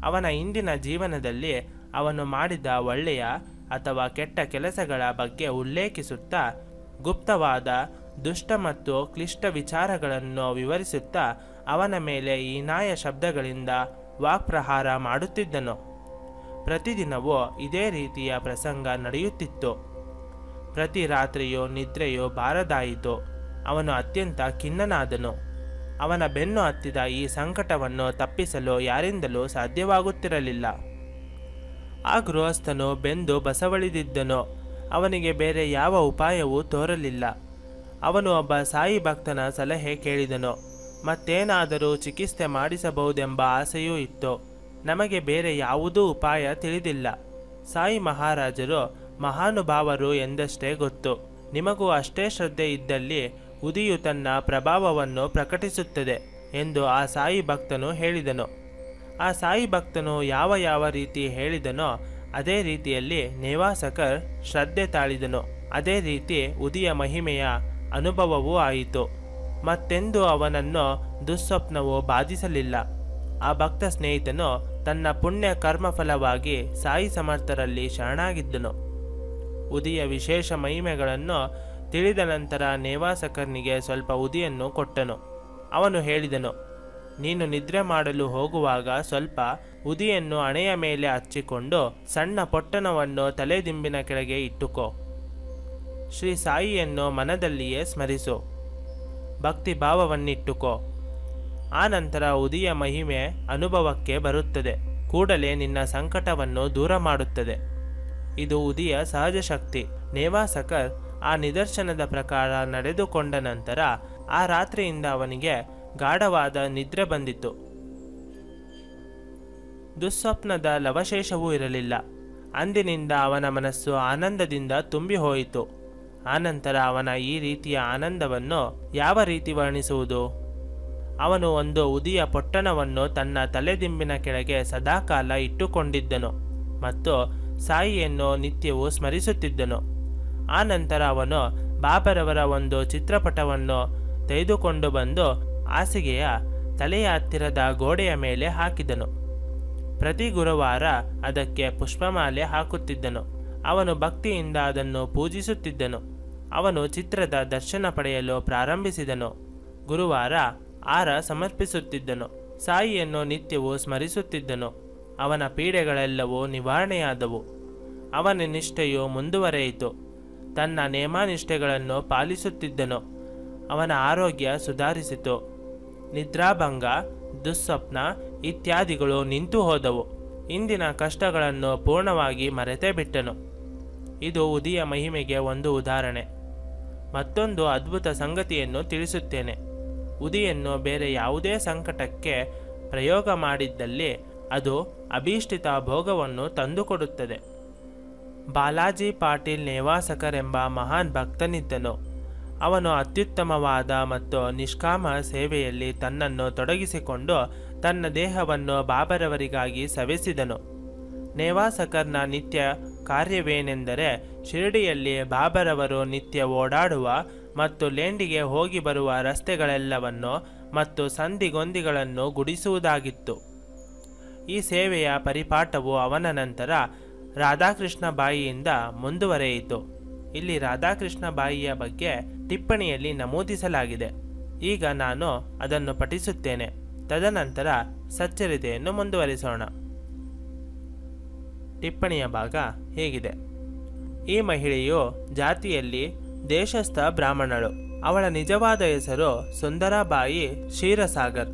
S1: ಅವನ ಇಂದಿನ ಜೀವನದಲ್ಲಿ ಅವನು ಮಾಡಿದ ಒಳ್ಳೆಯ ಅಥವಾ ಕೆಟ್ಟ ಕೆಲಸಗಳ ಬಗ್ಗೆ ಉಲ್ಲೇಖಿಸುತ್ತಾ, ಗುಪ್ತವಾದ, ದುಷ್ಟ ಮತ್ತು ಕ್ಲಿಷ್ಟ ವಿಚಾರಗಳನ್ನು ವಿವರಿಸುತ್ತಾ ಅವನ ಮೇಲೆ ಈ ನಾಯ ಶಬ್ದಗಳಿಂದ ವಾಕ್ಪ್ರಹಾರ ಮಾಡುತ್ತಿದ್ದನು. ಪ್ರತಿದಿನವೂ ಇದೇ ರೀತಿಯ ಪ್ರಸಂಗ ನಡೆಯುತ್ತಿತ್ತು. ಪ್ರತಿ ರಾತ್ರಿಯೂ ನಿದ್ರೆಯೂ ಬಾರದಾಯಿತು. ಅವನು ಅತ್ಯಂತ ಖಿನ್ನನಾದನು. ಅವನ ಬೆನ್ನು ಹತ್ತಿದ ಈ ಸಂಕಟವನ್ನು ತಪ್ಪಿಸಲು ಯಾರಿಂದಲೂ ಸಾಧ್ಯವಾಗುತ್ತಿರಲಿಲ್ಲ. ಆ ಗೃಹಸ್ಥನು ಬೆಂದು ಬಸವಳಿದಿದ್ದನು ಅವನಿಗೆ ಬೇರೆ ಯಾವ ಉಪಾಯವೂ ತೋರಲಿಲ್ಲ. ಅವನು ಒಬ್ಬ ಸಾಯಿ ಭಕ್ತನ ಸಲಹೆ ಕೇಳಿದನು. ಮತ್ತೇನಾದರೂ ಚಿಕಿತ್ಸೆ ಮಾಡಿಸಬಹುದೆಂಬ ಆಸೆಯೂ ಇತ್ತು. ನಮಗೆ ಬೇರೆ ಯಾವುದೂ ಉಪಾಯ ತಿಳಿದಿಲ್ಲ. ಸಾಯಿ ಮಹಾರಾಜರು ಮಹಾನುಭಾವರು ಎಂದಷ್ಟೇ ಗೊತ್ತು. ನಿಮಗೂ ಅಷ್ಟೇ ಶ್ರದ್ಧೆ ಇದ್ದಲ್ಲಿ ಉದಿಯು ತನ್ನ ಪ್ರಭಾವವನ್ನು ಪ್ರಕಟಿಸುತ್ತದೆ ಎಂದು ಆ ಸಾಯಿ ಭಕ್ತನು ಹೇಳಿದನು. ಆ ಸಾಯಿ ಭಕ್ತನು ಯಾವ ಯಾವ ರೀತಿ ಹೇಳಿದನೋ ಅದೇ ರೀತಿಯಲ್ಲಿ ನೇವಾಸಕರ್ ಶ್ರದ್ಧೆ ತಾಳಿದನು. ಅದೇ ರೀತಿ ಉದಿಯ ಮಹಿಮೆಯ ಅನುಭವವೂ ಆಯಿತು. ಮತ್ತೆಂದು ಅವನನ್ನು ದುಸ್ವಪ್ನವು ಬಾಧಿಸಲಿಲ್ಲ. ಆ ಭಕ್ತ ಸ್ನೇಹಿತನು ತನ್ನ ಪುಣ್ಯ ಕರ್ಮಫಲವಾಗಿ ಸಾಯಿ ಸಮರ್ಥರಲ್ಲಿ ಶರಣಾಗಿದ್ದನು. ಉದಿಯ ವಿಶೇಷ ಮಹಿಮೆಗಳನ್ನು ತಿಳಿದ ನಂತರ ನೇವಾಸಕರ್ನಿಗೆ ಸ್ವಲ್ಪ ಉದಿಯನ್ನು ಕೊಟ್ಟನು. ಅವನು ಹೇಳಿದನು ನೀನು ನಿದ್ರೆ ಮಾಡಲು ಹೋಗುವಾಗ ಸ್ವಲ್ಪ ಉದಿಯನ್ನು ಹಣೆಯ ಮೇಲೆ ಹಚ್ಚಿಕೊಂಡು ಸಣ್ಣ ಪೊಟ್ಟಣವನ್ನು ತಲೆದಿಂಬಿನ ಕೆಳಗೆ ಇಟ್ಟುಕೋ. ಶ್ರೀ ಸಾಯಿಯನ್ನು ಮನದಲ್ಲಿಯೇ ಸ್ಮರಿಸು. ಭಕ್ತಿ ಭಾವವನ್ನಿಟ್ಟುಕೋ. ಆ ನಂತರ ಉದಿಯ ಮಹಿಮೆ ಅನುಭವಕ್ಕೆ ಬರುತ್ತದೆ. ಕೂಡಲೇ ನಿನ್ನ ಸಂಕಟವನ್ನು ದೂರ ಮಾಡುತ್ತದೆ. ಇದು ಉದಿಯ ಸಹಜ ಶಕ್ತಿ. ನೇವಾಸಕರ್ ಆ ನಿದರ್ಶನದ ಪ್ರಕಾರ ನಡೆದುಕೊಂಡ ನಂತರ ಆ ರಾತ್ರಿಯಿಂದ ಅವನಿಗೆ ಗಾಢವಾದ ನಿದ್ರೆ ಬಂದಿತ್ತು. ದುಸ್ವಪ್ನದ ಲವಶೇಷವೂ ಇರಲಿಲ್ಲ. ಅಂದಿನಿಂದ ಅವನ ಮನಸ್ಸು ಆನಂದದಿಂದ ತುಂಬಿ ಹೋಯಿತು ಆನಂತರ ಅವನ ಈ ರೀತಿಯ ಆನಂದವನ್ನು ಯಾವ ರೀತಿ ವರ್ಣಿಸುವುದು? ಅವನು ಒಂದು ಉದಿಯ ಪೊಟ್ಟಣವನ್ನು ತನ್ನ ತಲೆದಿಂಬಿನ ಕೆಳಗೆ ಸದಾಕಾಲ ಇಟ್ಟುಕೊಂಡಿದ್ದನು ಮತ್ತು ಸಾಯಿಯನ್ನು ನಿತ್ಯವೂ ಸ್ಮರಿಸುತ್ತಿದ್ದನು. ಆನಂತರ ನಂತರ ಅವನು ಬಾಬರವರ ಒಂದು ಚಿತ್ರಪಟವನ್ನು ತೆಗೆದುಕೊಂಡು ಬಂದು ಹಾಸಿಗೆಯ ತಲೆಯ ಹತ್ತಿರದ ಗೋಡೆಯ ಮೇಲೆ ಹಾಕಿದನು. ಪ್ರತಿ ಗುರುವಾರ ಅದಕ್ಕೆ ಪುಷ್ಪಮಾಲೆ ಹಾಕುತ್ತಿದ್ದನು. ಅವನು ಭಕ್ತಿಯಿಂದ ಅದನ್ನು ಪೂಜಿಸುತ್ತಿದ್ದನು. ಅವನು ಚಿತ್ರದ ದರ್ಶನ ಪಡೆಯಲು ಪ್ರಾರಂಭಿಸಿದನು. ಗುರುವಾರ ಆರ ಸಮರ್ಪಿಸುತ್ತಿದ್ದನು. ಸಾಯಿಯನ್ನು ನಿತ್ಯವೂ ಸ್ಮರಿಸುತ್ತಿದ್ದನು. ಅವನ ಪೀಡೆಗಳೆಲ್ಲವೂ ನಿವಾರಣೆಯಾದವು. ಅವನ ನಿಷ್ಠೆಯು ಮುಂದುವರೆಯಿತು. ತನ್ನ ನೇಮಾನಿಷ್ಠೆಗಳನ್ನು ಪಾಲಿಸುತ್ತಿದ್ದನು. ಅವನ ಆರೋಗ್ಯ ಸುಧಾರಿಸಿತು. ನಿದ್ರಾಭಂಗ, ದುಸ್ವಪ್ನ ಇತ್ಯಾದಿಗಳು ನಿಂತು ಹೋದವು. ಇಂದಿನ ಕಷ್ಟಗಳನ್ನು ಪೂರ್ಣವಾಗಿ ಮರೆತೇ ಬಿಟ್ಟನು ಇದು ಉದಿಯ ಮಹಿಮೆಗೆ ಒಂದು ಉದಾಹರಣೆ. ಮತ್ತೊಂದು ಅದ್ಭುತ ಸಂಗತಿಯನ್ನು ತಿಳಿಸುತ್ತೇನೆ. ಉದಿಯನ್ನು ಬೇರೆ ಯಾವುದೇ ಸಂಕಟಕ್ಕೆ ಪ್ರಯೋಗ ಮಾಡಿದ್ದಲ್ಲಿ ಅದು ಅಭೀಷ್ಟಿತ ಭೋಗವನ್ನು ತಂದುಕೊಡುತ್ತದೆ. ಬಾಲಾಜಿ ಪಾಟೀಲ್ ನೇವಾಸಕರೆಂಬ ಮಹಾನ್ ಭಕ್ತನಿದ್ದನು. ಅವನು ಅತ್ಯುತ್ತಮವಾದ ಮತ್ತು ನಿಷ್ಕಾಮ ಸೇವೆಯಲ್ಲಿ ತನ್ನನ್ನು ತೊಡಗಿಸಿಕೊಂಡು ತನ್ನ ದೇಹವನ್ನು ಬಾಬರವರಿಗಾಗಿ ಸವೆಸಿದನು. ನೇವಾಸಕರ್ನ ನಿತ್ಯ ಕಾರ್ಯವೇನೆಂದರೆ ಶಿರಡಿಯಲ್ಲಿ ಬಾಬರವರು ನಿತ್ಯ ಓಡಾಡುವ ಮತ್ತು ಲೇಂಡಿಗೆ ಹೋಗಿ ಬರುವ ರಸ್ತೆಗಳೆಲ್ಲವನ್ನು ಮತ್ತು ಸಂಧಿಗೊಂದಿಗಳನ್ನು ಗುಡಿಸುವುದಾಗಿತ್ತು. ಈ ಸೇವೆಯ ಪರಿಪಾಠವು ಅವನ ನಂತರ ರಾಧಾಕೃಷ್ಣ ಬಾಯಿಯಿಂದ ಮುಂದುವರೆಯಿತು. ಇಲ್ಲಿ ರಾಧಾಕೃಷ್ಣ ಬಾಯಿಯ ಬಗ್ಗೆ ಟಿಪ್ಪಣಿಯಲ್ಲಿ ನಮೂದಿಸಲಾಗಿದೆ. ಈಗ ನಾನು ಅದನ್ನು ಪಠಿಸುತ್ತೇನೆ. ತದನಂತರ ಸಚ್ಚರಿತೆಯನ್ನು ಮುಂದುವರಿಸೋಣ. ಟಿಪ್ಪಣಿಯ ಭಾಗ ಹೇಗಿದೆ. ಈ ಮಹಿಳೆಯು ಜಾತಿಯಲ್ಲಿ ದೇಶಸ್ಥ ಬ್ರಾಹ್ಮಣಳು. ಅವಳ ನಿಜವಾದ ಹೆಸರು ಸುಂದರಾಬಾಯಿ ಕ್ಷೀರಸಾಗರ್.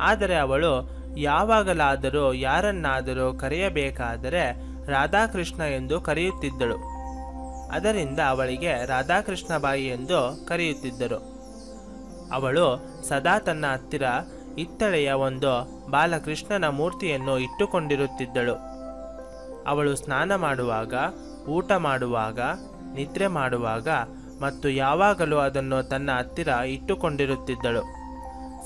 S1: ಆದರೆ ಅವಳು ಯಾವಾಗಲಾದರೂ ಯಾರನ್ನಾದರೂ ಕರೆಯಬೇಕಾದರೆ ರಾಧಾಕೃಷ್ಣ ಎಂದು ಕರೆಯುತ್ತಿದ್ದಳು. ಅದರಿಂದ ಅವಳಿಗೆ ರಾಧಾಕೃಷ್ಣಬಾಯಿ ಎಂದು ಕರೆಯುತ್ತಿದ್ದರು. ಅವಳು ಸದಾ ತನ್ನ ಹತ್ತಿರ ಇತ್ತಳೆಯ ಒಂದು ಬಾಲಕೃಷ್ಣನ ಮೂರ್ತಿಯನ್ನು ಇಟ್ಟುಕೊಂಡಿರುತ್ತಿದ್ದಳು. ಅವಳು ಸ್ನಾನ ಮಾಡುವಾಗ, ಊಟ ಮಾಡುವಾಗ, ನಿದ್ರೆ ಮಾಡುವಾಗ ಮತ್ತು ಯಾವಾಗಲೂ ಅದನ್ನು ತನ್ನ ಹತ್ತಿರ ಇಟ್ಟುಕೊಂಡಿರುತ್ತಿದ್ದಳು.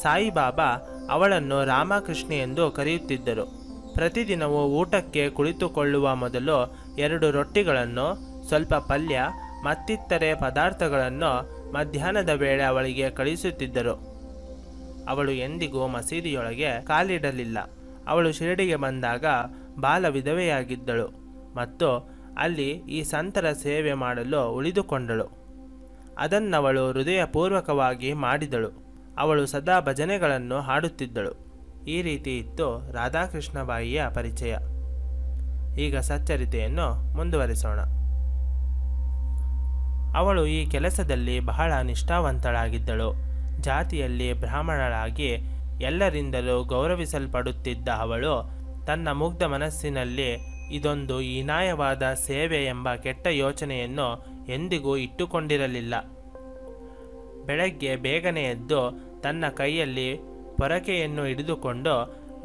S1: ಸಾಯಿಬಾಬಾ ಅವಳನ್ನು ರಾಮಕೃಷ್ಣ ಎಂದು ಕರೆಯುತ್ತಿದ್ದರು. ಪ್ರತಿದಿನವೂ ಊಟಕ್ಕೆ ಕುಳಿತುಕೊಳ್ಳುವ ಮೊದಲು ಎರಡು ರೊಟ್ಟಿಗಳನ್ನು ಸ್ವಲ್ಪ ಪಲ್ಯ, ಮತ್ತಿತರೆ ಪದಾರ್ಥಗಳನ್ನು ಮಧ್ಯಾಹ್ನದ ವೇಳೆ ಅವಳಿಗೆ ಕಳಿಸುತ್ತಿದ್ದರು. ಅವಳು ಎಂದಿಗೂ ಮಸೀದಿಯೊಳಗೆ ಕಾಲಿಡಲಿಲ್ಲ. ಅವಳು ಶಿರಡಿಗೆ ಬಂದಾಗ ಬಾಲ ವಿಧವೆಯಾಗಿದ್ದಳು ಮತ್ತು ಅಲ್ಲಿ ಈ ಸಂತರ ಸೇವೆ ಮಾಡಲು ಉಳಿದುಕೊಂಡಳು. ಅದನ್ನವಳು ಹೃದಯಪೂರ್ವಕವಾಗಿ ಮಾಡಿದಳು. ಅವಳು ಸದಾ ಭಜನೆಗಳನ್ನು ಹಾಡುತ್ತಿದ್ದಳು. ಈ ರೀತಿ ಇತ್ತು ರಾಧಾಕೃಷ್ಣಬಾಯಿಯ ಪರಿಚಯ. ಈಗ ಸಚ್ಚರಿತೆಯನ್ನು ಮುಂದುವರಿಸೋಣ. ಅವಳು ಈ ಕೆಲಸದಲ್ಲಿ ಬಹಳ ನಿಷ್ಠಾವಂತಳಾಗಿದ್ದಳು. ಜಾತಿಯಲ್ಲಿ ಬ್ರಾಹ್ಮಣಳಾಗಿ ಎಲ್ಲರಿಂದಲೂ ಗೌರವಿಸಲ್ಪಡುತ್ತಿದ್ದ ಅವಳು ತನ್ನ ಮುಗ್ಧ ಮನಸ್ಸಿನಲ್ಲಿ ಇದೊಂದು ಹೀನಾಯವಾದ ಸೇವೆ ಎಂಬ ಕೆಟ್ಟ ಯೋಚನೆಯನ್ನು ಎಂದಿಗೂ ಇಟ್ಟುಕೊಂಡಿರಲಿಲ್ಲ. ಬೆಳಗ್ಗೆ ಬೇಗನೆ ಎದ್ದು ತನ್ನ ಕೈಯಲ್ಲಿ ಪೊರಕೆಯನ್ನು ಹಿಡಿದುಕೊಂಡು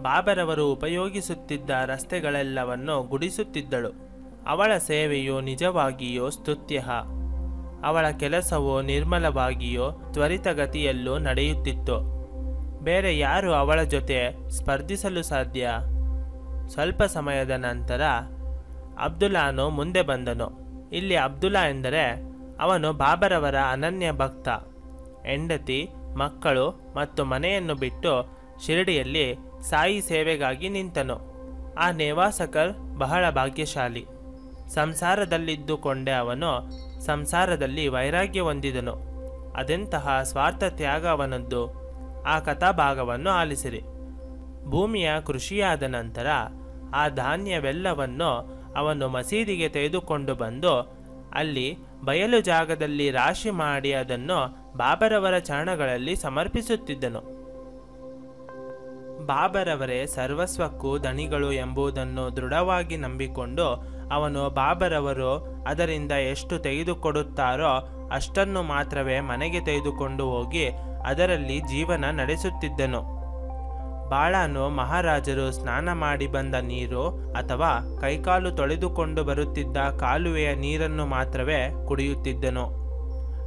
S1: ಬಾಬರವರು ಉಪಯೋಗಿಸುತ್ತಿದ್ದ ರಸ್ತೆಗಳೆಲ್ಲವನ್ನು ಗುಡಿಸುತ್ತಿದ್ದಳು. ಅವಳ ಸೇವೆಯು ನಿಜವಾಗಿಯೂ ಸ್ತುತ್ಯ ಅವಳ ಕೆಲಸವು ನಿರ್ಮಲವಾಗಿಯೂ ತ್ವರಿತಗತಿಯಲ್ಲೂ ನಡೆಯುತ್ತಿತ್ತು. ಬೇರೆ ಯಾರು ಅವಳ ಜೊತೆ ಸ್ಪರ್ಧಿಸಲು ಸಾಧ್ಯ? ಸ್ವಲ್ಪ ಸಮಯದ ನಂತರ ಅಬ್ದುಲ್ಲಾನು ಮುಂದೆ ಬಂದನು. ಇಲ್ಲಿ ಅಬ್ದುಲ್ಲಾ ಎಂದರೆ ಅವನು ಬಾಬರವರ ಅನನ್ಯ ಭಕ್ತ. ಹೆಂಡತಿ, ಮಕ್ಕಳು ಮತ್ತು ಮನೆಯನ್ನು ಬಿಟ್ಟು ಶಿರಡಿಯಲ್ಲಿ ಸಾಯಿ ಸೇವೆಗಾಗಿ ನಿಂತನು. ಆ ನೇವಾಸಕರ್ ಬಹಳ ಭಾಗ್ಯಶಾಲಿ. ಸಂಸಾರದಲ್ಲಿದ್ದುಕೊಂಡೇ ಅವನು ಸಂಸಾರದಲ್ಲಿ ವೈರಾಗ್ಯ ಹೊಂದಿದನು. ಅದೆಂತಹ ಸ್ವಾರ್ಥ ತ್ಯಾಗ ಅವನದ್ದು? ಆ ಕಥಾಭಾಗವನ್ನು ಆಲಿಸಿರಿ. ಭೂಮಿಯ ಕೃಷಿಯಾದ ನಂತರ ಆ ಧಾನ್ಯವೆಲ್ಲವನ್ನು ಅವನು ಮಸೀದಿಗೆ ತೆಗೆದುಕೊಂಡು ಬಂದು ಅಲ್ಲಿ ಬಯಲು ಜಾಗದಲ್ಲಿ ರಾಶಿ ಮಾಡಿ ಅದನ್ನು ಬಾಬರವರ ಚರಣಗಳಲ್ಲಿ ಸಮರ್ಪಿಸುತ್ತಿದ್ದನು. ಬಾಬರವರೇ ಸರ್ವಸ್ವಕ್ಕೂ ದಣಿಗಳು ಎಂಬುದನ್ನು ದೃಢವಾಗಿ ನಂಬಿಕೊಂಡು ಅವನು ಬಾಬರವರು ಅದರಿಂದ ಎಷ್ಟು ತೆಗೆದುಕೊಡುತ್ತಾರೋ ಅಷ್ಟನ್ನು ಮಾತ್ರವೇ ಮನೆಗೆ ತೆಗೆದುಕೊಂಡು ಹೋಗಿ ಅದರಲ್ಲಿ ಜೀವನ ನಡೆಸುತ್ತಿದ್ದನು. ಬಾಳಾನು ಮಹಾರಾಜರು ಸ್ನಾನ ಮಾಡಿ ಬಂದ ನೀರು ಅಥವಾ ಕೈಕಾಲು ತೊಳೆದುಕೊಂಡು ಬರುತ್ತಿದ್ದ ಕಾಲುವೆಯ ನೀರನ್ನು ಮಾತ್ರವೇ ಕುಡಿಯುತ್ತಿದ್ದನು.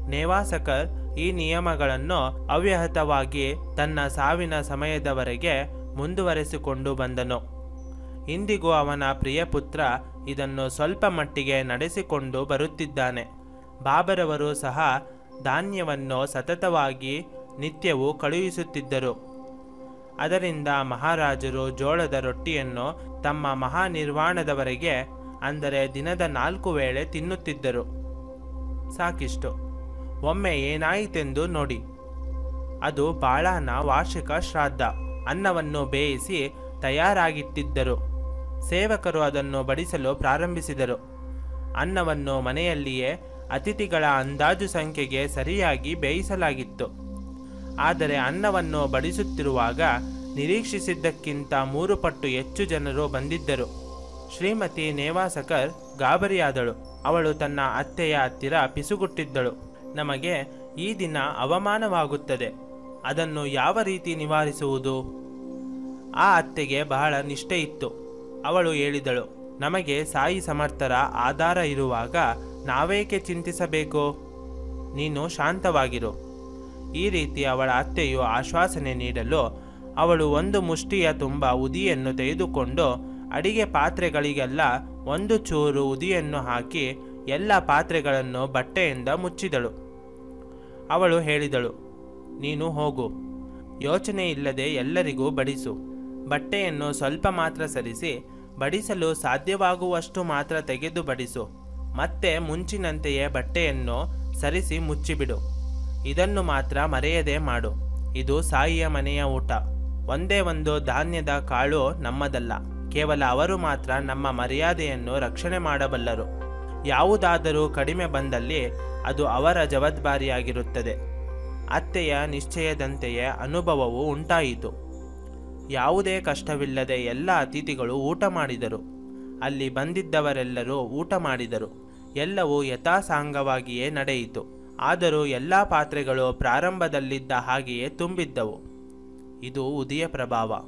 S1: ನೇವಾಸಕರ್ ಈ ನಿಯಮಗಳನ್ನು ಅವ್ಯಹತವಾಗಿ ತನ್ನ ಸಾವಿನ ಸಮಯದವರೆಗೆ ಮುಂದುವರೆಸಿಕೊಂಡು ಬಂದನು. ಇಂದಿಗೂ ಅವನ ಪ್ರಿಯ ಪುತ್ರ ಇದನ್ನು ಸ್ವಲ್ಪ ಮಟ್ಟಿಗೆ ನಡೆಸಿಕೊಂಡು ಬರುತ್ತಿದ್ದಾನೆ. ಬಾಬರವರು ಸಹ ಧಾನ್ಯವನ್ನು ಸತತವಾಗಿ ನಿತ್ಯವೂ ಕಳುಹಿಸುತ್ತಿದ್ದರು. ಅದರಿಂದ ಮಹಾರಾಜರು ಜೋಳದ ರೊಟ್ಟಿಯನ್ನು ತಮ್ಮ ಮಹಾನಿರ್ವಾಣದವರೆಗೆ, ಅಂದರೆ ದಿನದ ನಾಲ್ಕು ವೇಳೆ ತಿನ್ನುತ್ತಿದ್ದರು. ಸಾಕಿಷ್ಟು. ಒಮ್ಮೆ ಏನಾಯಿತೆಂದು ನೋಡಿ. ಅದು ಬಾಳನ ವಾರ್ಷಿಕ ಶ್ರಾದ್ದ. ಅನ್ನವನ್ನು ಬೇಯಿಸಿ ತಯಾರಾಗಿಟ್ಟಿದ್ದರು ಸೇವಕರು ಅದನ್ನು ಬಡಿಸಲು ಪ್ರಾರಂಭಿಸಿದರು. ಅನ್ನವನ್ನು ಮನೆಯಲ್ಲಿಯೇ ಅತಿಥಿಗಳ ಅಂದಾಜು ಸಂಖ್ಯೆಗೆ ಸರಿಯಾಗಿ ಬೇಯಿಸಲಾಗಿತ್ತು. ಆದರೆ ಅನ್ನವನ್ನು ಬಡಿಸುತ್ತಿರುವಾಗ ನಿರೀಕ್ಷಿಸಿದ್ದಕ್ಕಿಂತ ಮೂರು ಪಟ್ಟು ಹೆಚ್ಚು ಜನರು ಬಂದಿದ್ದರು. ಶ್ರೀಮತಿ ನೇವಾಸಕರ್ ಗಾಬರಿಯಾದಳು. ಅವಳು ತನ್ನ ಅತ್ತೆಯ ಹತ್ತಿರ ಪಿಸುಗುಟ್ಟಿದ್ದಳು. ನಮಗೆ ಈ ದಿನ ಅವಮಾನವಾಗುತ್ತದೆ. ಅದನ್ನು ಯಾವ ರೀತಿ ನಿವಾರಿಸುವುದು? ಆ ಅತ್ತೆಗೆ ಬಹಳ ನಿಷ್ಠೆ ಇತ್ತು. ಅವಳು ಹೇಳಿದಳು, ನಮಗೆ ಸಾಯಿ ಸಮರ್ಥರ ಆಧಾರ ಇರುವಾಗ ನಾವೇಕೆ ಚಿಂತಿಸಬೇಕು? ನೀನು ಶಾಂತವಾಗಿರು. ಈ ರೀತಿ ಅವಳ ಅತ್ತೆಯು ಆಶ್ವಾಸನೆ ನೀಡಲು ಅವಳು ಒಂದು ಮುಷ್ಟಿಯ ತುಂಬ ಉದಿಯನ್ನು ತೆಗೆದುಕೊಂಡು ಅಡಿಗೆ ಪಾತ್ರೆಗಳಿಗೆಲ್ಲ ಒಂದು ಚೂರು ಉದಿಯನ್ನು ಹಾಕಿ ಎಲ್ಲ ಪಾತ್ರೆಗಳನ್ನು ಬಟ್ಟೆಯಿಂದ ಮುಚ್ಚಿದಳು. ಅವಳು ಹೇಳಿದಳು, ನೀನು ಹೋಗು. ಯೋಚನೆ ಇಲ್ಲದೆ ಎಲ್ಲರಿಗೂ ಬಡಿಸು. ಬಟ್ಟೆಯನ್ನು ಸ್ವಲ್ಪ ಮಾತ್ರ ಸರಿಸಿ ಬಡಿಸಲು ಸಾಧ್ಯವಾಗುವಷ್ಟು ಮಾತ್ರ ತೆಗೆದು ಬಡಿಸು ಮತ್ತೆ ಮುಂಚಿನಂತೆಯೇ ಬಟ್ಟೆಯನ್ನು ಸರಿಸಿ ಮುಚ್ಚಿಬಿಡು. ಇದನ್ನು ಮಾತ್ರ ಮರೆಯದೆ ಮಾಡು. ಇದು ಸಾಯಿಯ ಮನೆಯ ಊಟ. ಒಂದೇ ಒಂದು ಧಾನ್ಯದ ಕಾಳು ನಮ್ಮದಲ್ಲ. ಕೇವಲ ಅವರು ಮಾತ್ರ ನಮ್ಮ ಮರ್ಯಾದೆಯನ್ನು ರಕ್ಷಣೆ ಮಾಡಬಲ್ಲರು. ಯಾವುದಾದರೂ ಕಡಿಮೆ ಬಂದಲ್ಲಿ ಅದು ಅವರ ಜವಾಬ್ದಾರಿಯಾಗಿರುತ್ತದೆ. ಅತ್ತೆಯ ನಿಶ್ಚಯದಂತೆಯೇ ಅನುಭವವು ಉಂಟಾಯಿತು. ಯಾವುದೇ ಕಷ್ಟವಿಲ್ಲದೆ ಎಲ್ಲ ಅತಿಥಿಗಳು ಊಟ ಮಾಡಿದರು. ಅಲ್ಲಿ ಬಂದಿದ್ದವರೆಲ್ಲರೂ ಊಟ ಮಾಡಿದರು. ಎಲ್ಲವೂ ಯಥಾಸಾಂಗವಾಗಿಯೇ ನಡೆಯಿತು. ಆದರೂ ಎಲ್ಲ ಪಾತ್ರೆಗಳು ಪ್ರಾರಂಭದಲ್ಲಿದ್ದ ಹಾಗೆಯೇ ತುಂಬಿದ್ದವು. ಇದು ಉದಿಯ ಪ್ರಭಾವ.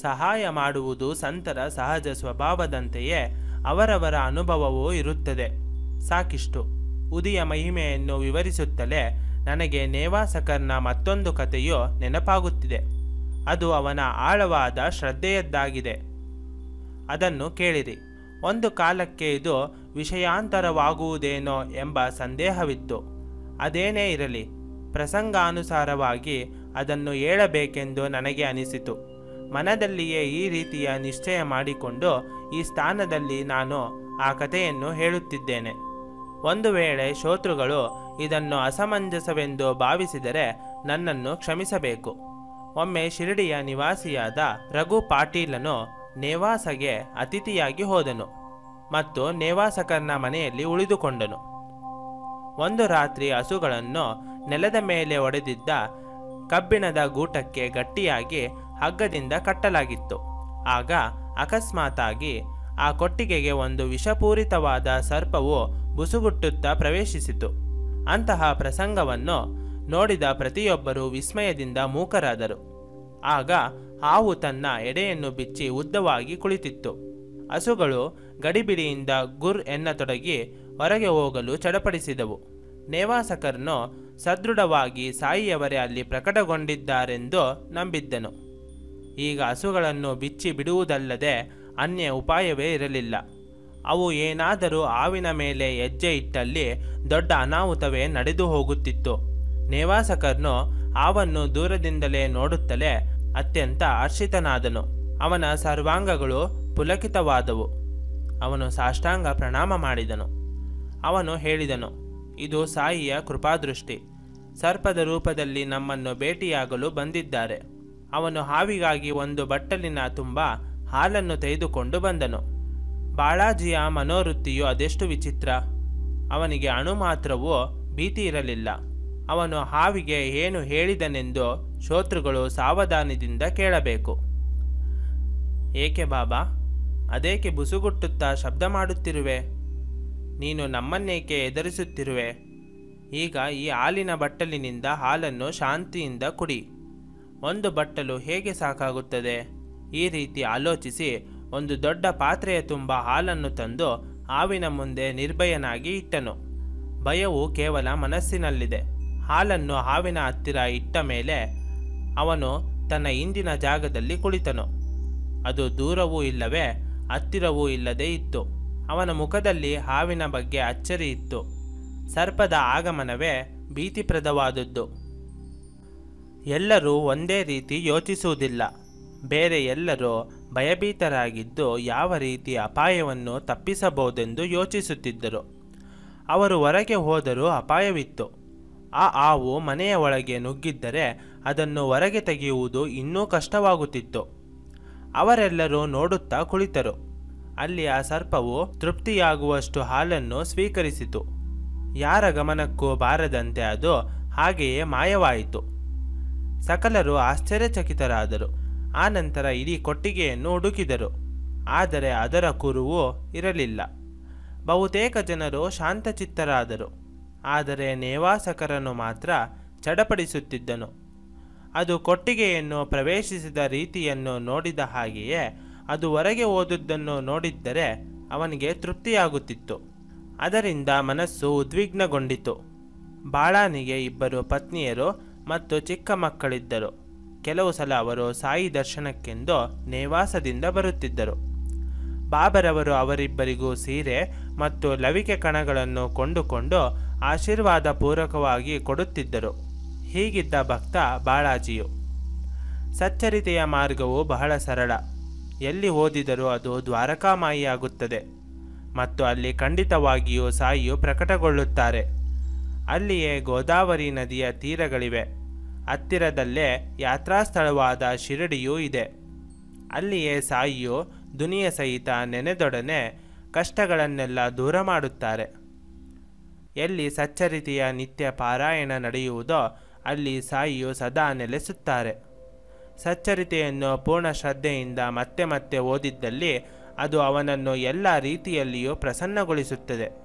S1: ಸಹಾಯ ಮಾಡುವುದು ಸಂತರ ಸಹಜ ಸ್ವಭಾವದಂತೆಯೇ ಅವರವರ ಅನುಭವವೂ ಇರುತ್ತದೆ. ಸಾಕಿಷ್ಟು. ಉದಿಯ ಮಹಿಮೆಯನ್ನು ವಿವರಿಸುತ್ತಲೇ ನನಗೆ ನೇವಾಸಕರ್ನ ಮತ್ತೊಂದು ಕಥೆಯು ನೆನಪಾಗುತ್ತಿದೆ. ಅದು ಅವನ ಆಳವಾದ ಶ್ರದ್ಧೆಯದ್ದಾಗಿದೆ. ಅದನ್ನು ಕೇಳಿರಿ. ಒಂದು ಕಾಲಕ್ಕೆ ಇದು ವಿಷಯಾಂತರವಾಗುವುದೇನೋ ಎಂಬ ಸಂದೇಹವಿತ್ತು. ಅದೇನೇ ಇರಲಿ, ಪ್ರಸಂಗಾನುಸಾರವಾಗಿ ಅದನ್ನು ಹೇಳಬೇಕೆಂದು ನನಗೆ ಅನಿಸಿತು. ಮನದಲ್ಲಿಯೇ ಈ ರೀತಿಯ ನಿಶ್ಚಯ ಮಾಡಿಕೊಂಡು ಈ ಸ್ಥಾನದಲ್ಲಿ ನಾನು ಆ ಕಥೆಯನ್ನು ಹೇಳುತ್ತಿದ್ದೇನೆ. ಒಂದು ವೇಳೆ ಶೋತೃಗಳು ಇದನ್ನು ಅಸಮಂಜಸವೆಂದು ಭಾವಿಸಿದರೆ ನನ್ನನ್ನು ಕ್ಷಮಿಸಬೇಕು. ಒಮ್ಮೆ ಶಿರಡಿಯ ನಿವಾಸಿಯಾದ ರಘು ಪಾಟೀಲನು ನೇವಾಸಗೆ ಅತಿಥಿಯಾಗಿ ಹೋದನು ಮತ್ತು ನೇವಾಸಕರ್ನ ಮನೆಯಲ್ಲಿ ಉಳಿದುಕೊಂಡನು. ಒಂದು ರಾತ್ರಿ ಹಸುಗಳನ್ನು ನೆಲದ ಮೇಲೆ ಒಡೆದಿದ್ದ ಕಬ್ಬಿಣದ ಗೂಟಕ್ಕೆ ಗಟ್ಟಿಯಾಗಿ ಹಗ್ಗದಿಂದ ಕಟ್ಟಲಾಗಿತ್ತು. ಆಗ ಅಕಸ್ಮಾತಾಗಿ ಆ ಕೊಟ್ಟಿಗೆಗೆ ಒಂದು ವಿಷಪೂರಿತವಾದ ಸರ್ಪವು ಬುಸುಗುಟ್ಟುತ್ತಾ ಪ್ರವೇಶಿಸಿತು. ಅಂತಹ ಪ್ರಸಂಗವನ್ನು ನೋಡಿದ ಪ್ರತಿಯೊಬ್ಬರೂ ವಿಸ್ಮಯದಿಂದ ಮೂಕರಾದರು. ಆಗ ಹಾವು ತನ್ನ ಎಡೆಯನ್ನು ಬಿಚ್ಚಿ ಉದ್ದವಾಗಿ ಕುಳಿತಿತ್ತು. ಹಸುಗಳು ಗಡಿಬಿಡಿಯಿಂದ ಗುರ್ ಎನ್ನತೊಡಗಿ ಹೊರಗೆ ಹೋಗಲು ಚಡಪಡಿಸಿದವು. ನೇವಾಸಕರ್ನು ಸದೃಢವಾಗಿ ಸಾಯಿಯವರೇ ಅಲ್ಲಿ ಪ್ರಕಟಗೊಂಡಿದ್ದಾರೆಂದು ನಂಬಿದ್ದನು. ಈಗ ಹಸುಗಳನ್ನು ಬಿಚ್ಚಿ ಬಿಡುವುದಲ್ಲದೆ ಅನ್ಯ ಉಪಾಯವೇ ಇರಲಿಲ್ಲ. ಅವು ಏನಾದರೂ ಹಾವಿನ ಮೇಲೆ ಹೆಜ್ಜೆ ಇಟ್ಟಲ್ಲಿ ದೊಡ್ಡ ಅನಾಹುತವೇ ನಡೆದು ಹೋಗುತ್ತಿತ್ತು ನೇವಾಸಕರ್ನು ಆವನ್ನು ದೂರದಿಂದಲೇ ನೋಡುತ್ತಲೇ ಅತ್ಯಂತ ಹರ್ಷಿತನಾದನು ಅವನ ಸರ್ವಾಂಗಗಳು ಪುಲಕಿತವಾದವು. ಅವನು ಸಾಷ್ಟಾಂಗ ಪ್ರಣಾಮ ಮಾಡಿದನು. ಅವನು ಹೇಳಿದನು, ಇದು ಸಾಯಿಯ ಕೃಪಾದೃಷ್ಟಿ. ಸರ್ಪದ ರೂಪದಲ್ಲಿ ನಮ್ಮನ್ನು ಭೇಟಿಯಾಗಲು ಬಂದಿದ್ದಾರೆ. ಅವನು ಹಾವಿಗಾಗಿ ಒಂದು ಬಟ್ಟಲಿನ ತುಂಬ ಹಾಲನ್ನು ತೆಗೆದುಕೊಂಡು ಬಂದನು. ಬಾಳಾಜಿಯ ಮನೋವೃತ್ತಿಯು ಅದೆಷ್ಟು ವಿಚಿತ್ರ. ಅವನಿಗೆ ಅಣು ಮಾತ್ರವೂ ಭೀತಿ ಇರಲಿಲ್ಲ. ಅವನು ಹಾವಿಗೆ ಏನು ಹೇಳಿದನೆಂದು ಶೋತೃಗಳು ಸಾವಧಾನದಿಂದ ಕೇಳಬೇಕು. ಏಕೆ ಬಾಬಾ, ಅದೇಕೆ ಬುಸುಗುಟ್ಟುತ್ತಾ ಶಬ್ದ ಮಾಡುತ್ತಿರುವೆ? ನೀನು ನಮ್ಮನ್ನೇಕೆ ಎದುರಿಸುತ್ತಿರುವೆ? ಈಗ ಈ ಹಾಲಿನ ಬಟ್ಟಲಿನಿಂದ ಹಾಲನ್ನು ಶಾಂತಿಯಿಂದ ಕುಡಿ. ಒಂದು ಬಟ್ಟಲು ಹೇಗೆ ಸಾಕಾಗುತ್ತದೆ? ಈ ರೀತಿ ಆಲೋಚಿಸಿ ಒಂದು ದೊಡ್ಡ ಪಾತ್ರೆಯ ತುಂಬ ಹಾಲನ್ನು ತಂದು ಹಾವಿನ ಮುಂದೆ ನಿರ್ಭಯನಾಗಿ ಇಟ್ಟನು. ಭಯವು ಕೇವಲ ಮನಸ್ಸಿನಲ್ಲಿದೆ. ಹಾಲನ್ನು ಹಾವಿನ ಹತ್ತಿರ ಇಟ್ಟ ಮೇಲೆ ಅವನು ತನ್ನ ಹಿಂದಿನ ಜಾಗದಲ್ಲಿ ಕುಳಿತನು. ಅದು ದೂರವೂ ಇಲ್ಲವೇ, ಹತ್ತಿರವೂ ಇಲ್ಲದೆ ಇತ್ತು. ಅವನ ಮುಖದಲ್ಲಿ ಹಾವಿನ ಬಗ್ಗೆ ಅಚ್ಚರಿ ಇತ್ತು. ಸರ್ಪದ ಆಗಮನವೇ ಭೀತಿಪ್ರದವಾದದ್ದು. ಎಲ್ಲರೂ ಒಂದೇ ರೀತಿ ಯೋಚಿಸುವುದಿಲ್ಲ. ಬೇರೆ ಎಲ್ಲರೂ ಭಯಭೀತರಾಗಿದ್ದು ಯಾವ ರೀತಿ ಅಪಾಯವನ್ನು ತಪ್ಪಿಸಬಹುದೆಂದು ಯೋಚಿಸುತ್ತಿದ್ದರು. ಅವರು ಹೊರಗೆ ಹೋದರೂ ಅಪಾಯವಿತ್ತು. ಆ ಹಾವು ಮನೆಯ ಒಳಗೆ ನುಗ್ಗಿದ್ದರೆ ಅದನ್ನು ಹೊರಗೆ ತೆಗೆಯುವುದು ಇನ್ನೂ ಕಷ್ಟವಾಗುತ್ತಿತ್ತು. ಅವರೆಲ್ಲರೂ ನೋಡುತ್ತಾ ಕುಳಿತರು. ಅಲ್ಲಿ ಆ ಸರ್ಪವು ತೃಪ್ತಿಯಾಗುವಷ್ಟು ಹಾಲನ್ನು ಸ್ವೀಕರಿಸಿತು. ಯಾರ ಗಮನಕ್ಕೂ ಬಾರದಂತೆ ಅದು ಹಾಗೆಯೇ ಮಾಯವಾಯಿತು. ಸಕಲರು ಆಶ್ಚರ್ಯಚಕಿತರಾದರು. ಆ ನಂತರ ಇಡೀ ಕೊಟ್ಟಿಗೆಯನ್ನು ಹುಡುಕಿದರು. ಆದರೆ ಅದರ ಕುರುವು ಇರಲಿಲ್ಲ. ಬಹುತೇಕ ಜನರು ಶಾಂತಚಿತ್ತರಾದರು. ಆದರೆ ನೇವಾಸಕರನ್ನು ಮಾತ್ರ ಚಡಪಡಿಸುತ್ತಿದ್ದನು. ಅದು ಕೊಟ್ಟಿಗೆಯನ್ನು ಪ್ರವೇಶಿಸಿದ ರೀತಿಯನ್ನು ನೋಡಿದ ಹಾಗೆಯೇ ಅದು ಹೊರಗೆ ಓದುದನ್ನು ನೋಡಿದ್ದರೆ ಅವನಿಗೆ ತೃಪ್ತಿಯಾಗುತ್ತಿತ್ತು. ಅದರಿಂದ ಮನಸ್ಸು ಉದ್ವಿಗ್ನಗೊಂಡಿತು. ಬಾಳಾನಿಗೆ ಇಬ್ಬರು ಪತ್ನಿಯರು ಮತ್ತು ಚಿಕ್ಕ ಮಕ್ಕಳಿದ್ದರು. ಕೆಲವು ಸಲ ಅವರು ಸಾಯಿ ದರ್ಶನಕ್ಕೆಂದು ನೇವಾಸದಿಂದ ಬರುತ್ತಿದ್ದರು. ಬಾಬರವರು ಅವರಿಬ್ಬರಿಗೂ ಸೀರೆ ಮತ್ತು ಲವಿಕೆ ಕಣಗಳನ್ನು ಕೊಂಡುಕೊಂಡು ಆಶೀರ್ವಾದ ಪೂರಕವಾಗಿ ಕೊಡುತ್ತಿದ್ದರು. ಹೀಗಿದ್ದ ಭಕ್ತ ಬಾಳಾಜಿಯು. ಸಚ್ಚರಿತೆಯ ಮಾರ್ಗವು ಬಹಳ ಸರಳ. ಎಲ್ಲಿ ಓದಿದರೂ ಅದು ದ್ವಾರಕಾಮಾಯಿಯಾಗುತ್ತದೆ ಮತ್ತು ಅಲ್ಲಿ ಖಂಡಿತವಾಗಿಯೂ ಸಾಯಿಯು ಪ್ರಕಟಗೊಳ್ಳುತ್ತಾರೆ. ಅಲ್ಲಿಯೇ ಗೋದಾವರಿ ನದಿಯ ತೀರಗಳಿವೆ. ಹತ್ತಿರದಲ್ಲೇ ಯಾತ್ರಾಸ್ಥಳವಾದ ಶಿರಡಿಯೂ ಇದೆ. ಅಲ್ಲಿಯೇ ಸಾಯಿಯು ದುನಿಯ ಸಹಿತ ನೆನೆದೊಡನೆ ಕಷ್ಟಗಳನ್ನೆಲ್ಲ ದೂರ ಮಾಡುತ್ತಾರೆ. ಎಲ್ಲಿ ಸಚ್ಚರಿತೆಯ ನಿತ್ಯ ಪಾರಾಯಣ ನಡೆಯುವುದೋ ಅಲ್ಲಿ ಸಾಯಿಯು ಸದಾ ನೆಲೆಸುತ್ತಾರೆ. ಸಚ್ಚರಿತೆಯನ್ನು ಪೂರ್ಣ ಶ್ರದ್ಧೆಯಿಂದ ಮತ್ತೆ ಮತ್ತೆ ಓದಿದ್ದಲ್ಲಿ ಅದು ಅವನನ್ನು ಎಲ್ಲ ರೀತಿಯಲ್ಲಿಯೂ ಪ್ರಸನ್ನಗೊಳಿಸುತ್ತದೆ.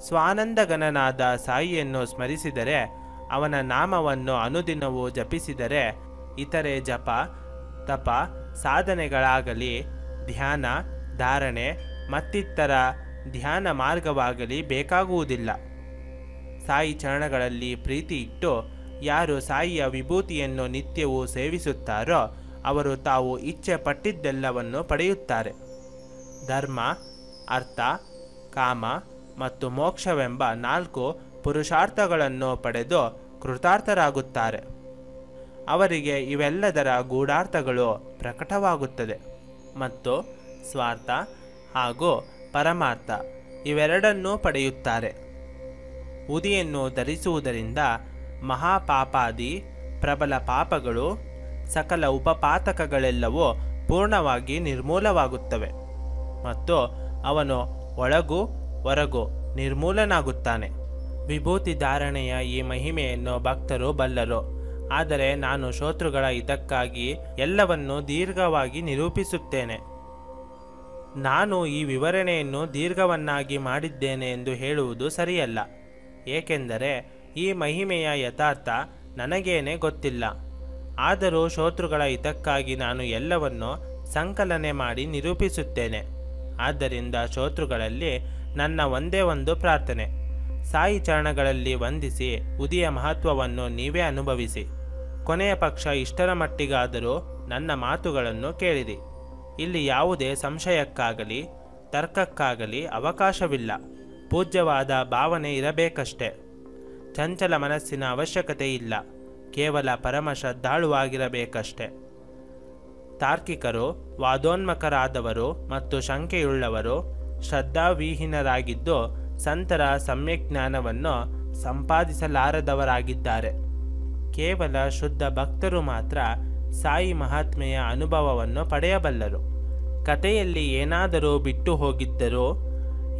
S1: ಸ್ವಾನಂದಗನನಾದ ಸಾಯಿಯನ್ನು ಸ್ಮರಿಸಿದರೆ, ಅವನ ನಾಮವನ್ನು ಅನುದಿನವೂ ಜಪಿಸಿದರೆ, ಇತರೆ ಜಪ, ತಪ, ಸಾಧನೆಗಳಾಗಲಿ ಧ್ಯಾನ, ಧಾರಣೆ ಮತ್ತಿತರ ಧ್ಯಾನ ಮಾರ್ಗವಾಗಲಿ ಬೇಕಾಗುವುದಿಲ್ಲ. ಸಾಯಿ ಚರಣಗಳಲ್ಲಿ ಪ್ರೀತಿ ಇಟ್ಟು ಯಾರು ಸಾಯಿಯ ವಿಭೂತಿಯನ್ನು ನಿತ್ಯವೂ ಸೇವಿಸುತ್ತಾರೋ ಅವರು ತಾವು ಇಚ್ಛೆ ಪಟ್ಟಿದ್ದೆಲ್ಲವನ್ನು ಪಡೆಯುತ್ತಾರೆ. ಧರ್ಮ, ಅರ್ಥ, ಕಾಮ ಮತ್ತು ಮೋಕ್ಷವೆಂಬ ನಾಲ್ಕು ಪುರುಷಾರ್ಥಗಳನ್ನು ಪಡೆದು ಕೃತಾರ್ಥರಾಗುತ್ತಾರೆ. ಅವರಿಗೆ ಇವೆಲ್ಲದರ ಗೂಢಾರ್ಥಗಳು ಪ್ರಕಟವಾಗುತ್ತದೆ. ಮತ್ತು ಸ್ವಾರ್ಥ ಹಾಗೂ ಪರಮಾರ್ಥ ಇವೆರಡನ್ನೂ ಪಡೆಯುತ್ತಾರೆ. ಉದಿಯನ್ನು ಧರಿಸುವುದರಿಂದ ಮಹಾಪಾಪಾದಿ ಪ್ರಬಲ ಪಾಪಗಳು ಸಕಲ ಉಪಪಾತಕಗಳೆಲ್ಲವೂ ಪೂರ್ಣವಾಗಿ ನಿರ್ಮೂಲವಾಗುತ್ತವೆ ಮತ್ತು ಅವನು ಒಳಗೂ ಹೊರಗೂ ನಿರ್ಮೂಲನಾಗುತ್ತಾನೆ. ವಿಭೂತಿ ಧಾರಣೆಯ ಈ ಮಹಿಮೆಯನ್ನು ಭಕ್ತರು ಬಲ್ಲರು. ಆದರೆ ನಾನು ಶೋತೃಗಳ ಇದಕ್ಕಾಗಿ ಎಲ್ಲವನ್ನು ದೀರ್ಘವಾಗಿ ನಿರೂಪಿಸುತ್ತೇನೆ. ನಾನು ಈ ವಿವರಣೆಯನ್ನು ದೀರ್ಘವನ್ನಾಗಿ ಮಾಡಿದ್ದೇನೆ ಎಂದು ಹೇಳುವುದು ಸರಿಯಲ್ಲ. ಏಕೆಂದರೆ ಈ ಮಹಿಮೆಯ ಯಥಾರ್ಥ ನನಗೇನೆ ಗೊತ್ತಿಲ್ಲ. ಆದರೂ ಶೋತೃಗಳ ಹಿತಕ್ಕಾಗಿ ನಾನು ಎಲ್ಲವನ್ನು ಸಂಕಲನೆ ಮಾಡಿ ನಿರೂಪಿಸುತ್ತೇನೆ. ಆದ್ದರಿಂದ ಶೋತೃಗಳಲ್ಲಿ ನನ್ನ ಒಂದೇ ಒಂದು ಪ್ರಾರ್ಥನೆ. ಸಾಯಿ ಚರಣಗಳಲ್ಲಿ ವಂದಿಸಿ, ಉದಿಯ ಮಹತ್ವವನ್ನು ನೀವೇ ಅನುಭವಿಸಿ. ಕೊನೆಯ ಪಕ್ಷ ಇಷ್ಟರ ಮಟ್ಟಿಗಾದರೂ ನನ್ನ ಮಾತುಗಳನ್ನು ಕೇಳಿರಿ ಇಲ್ಲಿ ಯಾವುದೇ ಸಂಶಯಕ್ಕಾಗಲಿ, ತರ್ಕಕ್ಕಾಗಲಿ ಅವಕಾಶವಿಲ್ಲ. ಪೂಜ್ಯವಾದ ಭಾವನೆ ಇರಬೇಕಷ್ಟೆ. ಚಂಚಲ ಮನಸ್ಸಿನ ಅವಶ್ಯಕತೆ ಇಲ್ಲ. ಕೇವಲ ಪರಮ ಶ್ರದ್ಧಾಳುವಾಗಿರಬೇಕಷ್ಟೆ. ತಾರ್ಕಿಕರು ವಾದೋನ್ಮಕರಾದವರು ಮತ್ತು ಶಂಕೆಯುಳ್ಳವರು ಶ್ರದ್ಧಾವಿಹೀನರಾಗಿದ್ದು, ಸಂತರ ಸಮ್ಯಕ್ ಜ್ಞಾನವನ್ನು ಸಂಪಾದಿಸಲಾರದವರಾಗಿದ್ದಾರೆ. ಕೇವಲ ಶುದ್ಧ ಭಕ್ತರು ಮಾತ್ರ ಸಾಯಿ ಮಹಾತ್ಮೆಯ ಅನುಭವವನ್ನು ಪಡೆಯಬಲ್ಲರು. ಕಥೆಯಲ್ಲಿ ಏನಾದರೂ ಬಿಟ್ಟು ಹೋಗಿದ್ದರೋ,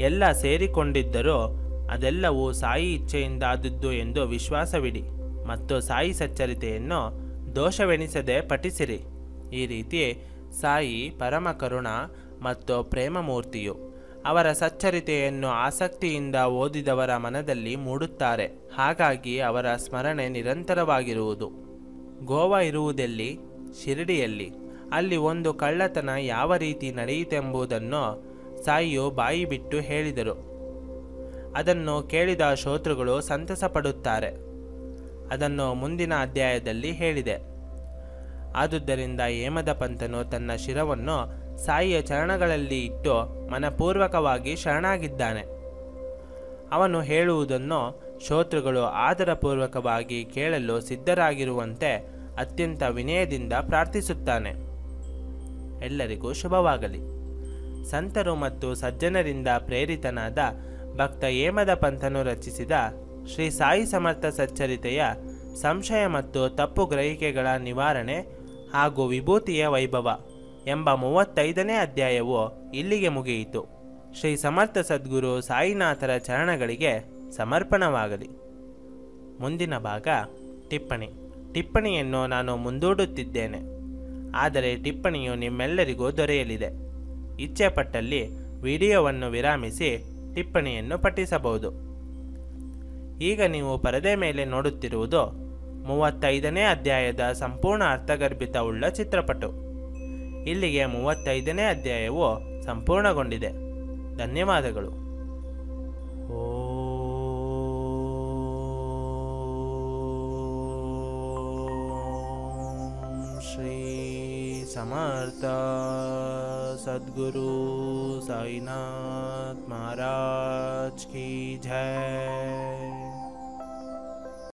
S1: ಎಲ್ಲ ಸೇರಿಕೊಂಡಿದ್ದರೋ ಅದೆಲ್ಲವೂ ಸಾಯಿ ಇಚ್ಛೆಯಿಂದ ಆದದ್ದು ಎಂದು ವಿಶ್ವಾಸವಿಡಿ. ಮತ್ತು ಸಾಯಿ ಸಚ್ಚರಿತೆಯನ್ನು ದೋಷವೆಣಿಸದೆ ಪಠಿಸಿರಿ. ಈ ರೀತಿ ಸಾಯಿ ಪರಮ ಕರುಣ ಮತ್ತು ಪ್ರೇಮಮೂರ್ತಿಯು ಅವರ ಸಚ್ಚರಿತೆಯನ್ನು ಆಸಕ್ತಿಯಿಂದ ಓದಿದವರ ಮನದಲ್ಲಿ ಮೂಡುತ್ತಾರೆ. ಹಾಗಾಗಿ ಅವರ ಸ್ಮರಣೆ ನಿರಂತರವಾಗಿರುವುದು. ಗೋವಾ ಇರುವುದೆಲ್ಲಿ? ಶಿರಡಿಯಲ್ಲಿ. ಅಲ್ಲಿ ಒಂದು ಕಳ್ಳತನ ಯಾವ ರೀತಿ ನಡೆಯಿತೆಂಬುದನ್ನು ಸಾಯಿಯು ಬಾಯಿ ಬಿಟ್ಟು ಹೇಳಿದರು. ಅದನ್ನು ಕೇಳಿದ ಶ್ರೋತೃಗಳು ಸಂತಸ ಪಡುತ್ತಾರೆ ಅದನ್ನು ಮುಂದಿನ ಅಧ್ಯಾಯದಲ್ಲಿ ಹೇಳಿದೆ. ಆದುದರಿಂದ ಹೇಮದ ಪಂತನು ತನ್ನ ಶಿರವನ್ನು ಸಾಯಿಯ ಚರಣಗಳಲ್ಲಿ ಇಟ್ಟು ಮನಪೂರ್ವಕವಾಗಿ ಶರಣಾಗಿದ್ದಾನೆ. ಅವನು ಹೇಳುವುದನ್ನು ಶ್ರೋತೃಗಳು ಆದರಪೂರ್ವಕವಾಗಿ ಕೇಳಲು ಸಿದ್ಧರಾಗಿರುವಂತೆ ಅತ್ಯಂತ ವಿನಯದಿಂದ ಪ್ರಾರ್ಥಿಸುತ್ತಾನೆ. ಎಲ್ಲರಿಗೂ ಶುಭವಾಗಲಿ. ಸಂತರು ಮತ್ತು ಸಜ್ಜನರಿಂದ ಪ್ರೇರಿತನಾದ ಭಕ್ತ ಹೇಮದ ಪಂಥನು ರಚಿಸಿದ ಶ್ರೀ ಸಾಯಿ ಸಮರ್ಥ ಸಚ್ಚರಿತೆಯ ಸಂಶಯ ಮತ್ತು ತಪ್ಪು ಗ್ರಹಿಕೆಗಳ ನಿವಾರಣೆ ಹಾಗೂ ವಿಭೂತಿಯ ವೈಭವ. ಎಂಬ ಮೂವತ್ತೈದನೇ ಅಧ್ಯಾಯವು ಇಲ್ಲಿಗೆ ಮುಗಿಯಿತು. ಶ್ರೀ ಸಮರ್ಥ ಸದ್ಗುರು ಸಾಯಿನಾಥರ ಚರಣಗಳಿಗೆ ಸಮರ್ಪಣವಾಗಲಿ. ಮುಂದಿನ ಭಾಗ ಟಿಪ್ಪಣಿ. ಟಿಪ್ಪಣಿಯನ್ನು ನಾನು ಮುಂದೂಡುತ್ತಿದ್ದೇನೆ. ಆದರೆ ಟಿಪ್ಪಣಿಯು ನಿಮ್ಮೆಲ್ಲರಿಗೂ ದೊರೆಯಲಿದೆ. ಇಚ್ಛೆಪಟ್ಟಲ್ಲಿ ವಿಡಿಯೋವನ್ನು ವಿರಾಮಿಸಿ ಟಿಪ್ಪಣಿಯನ್ನು ಪಠಿಸಬಹುದು. ಈಗ ನೀವು ಪರದೆ ಮೇಲೆ ನೋಡುತ್ತಿರುವುದು ಮೂವತ್ತೈದನೇ ಅಧ್ಯಾಯದ ಸಂಪೂರ್ಣ ಅರ್ಥಗರ್ಭಿತವುಳ್ಳ ಚಿತ್ರಪಟು. ಇಲ್ಲಿಗೆ ಮೂವತ್ತೈದನೇ ಅಧ್ಯಾಯವು ಸಂಪೂರ್ಣಗೊಂಡಿದೆ ಧನ್ಯವಾದಗಳು ಓಂ ಶ್ರೀ ಸಮರ್ಥ सदगुरु साईनाथ महाराज की जय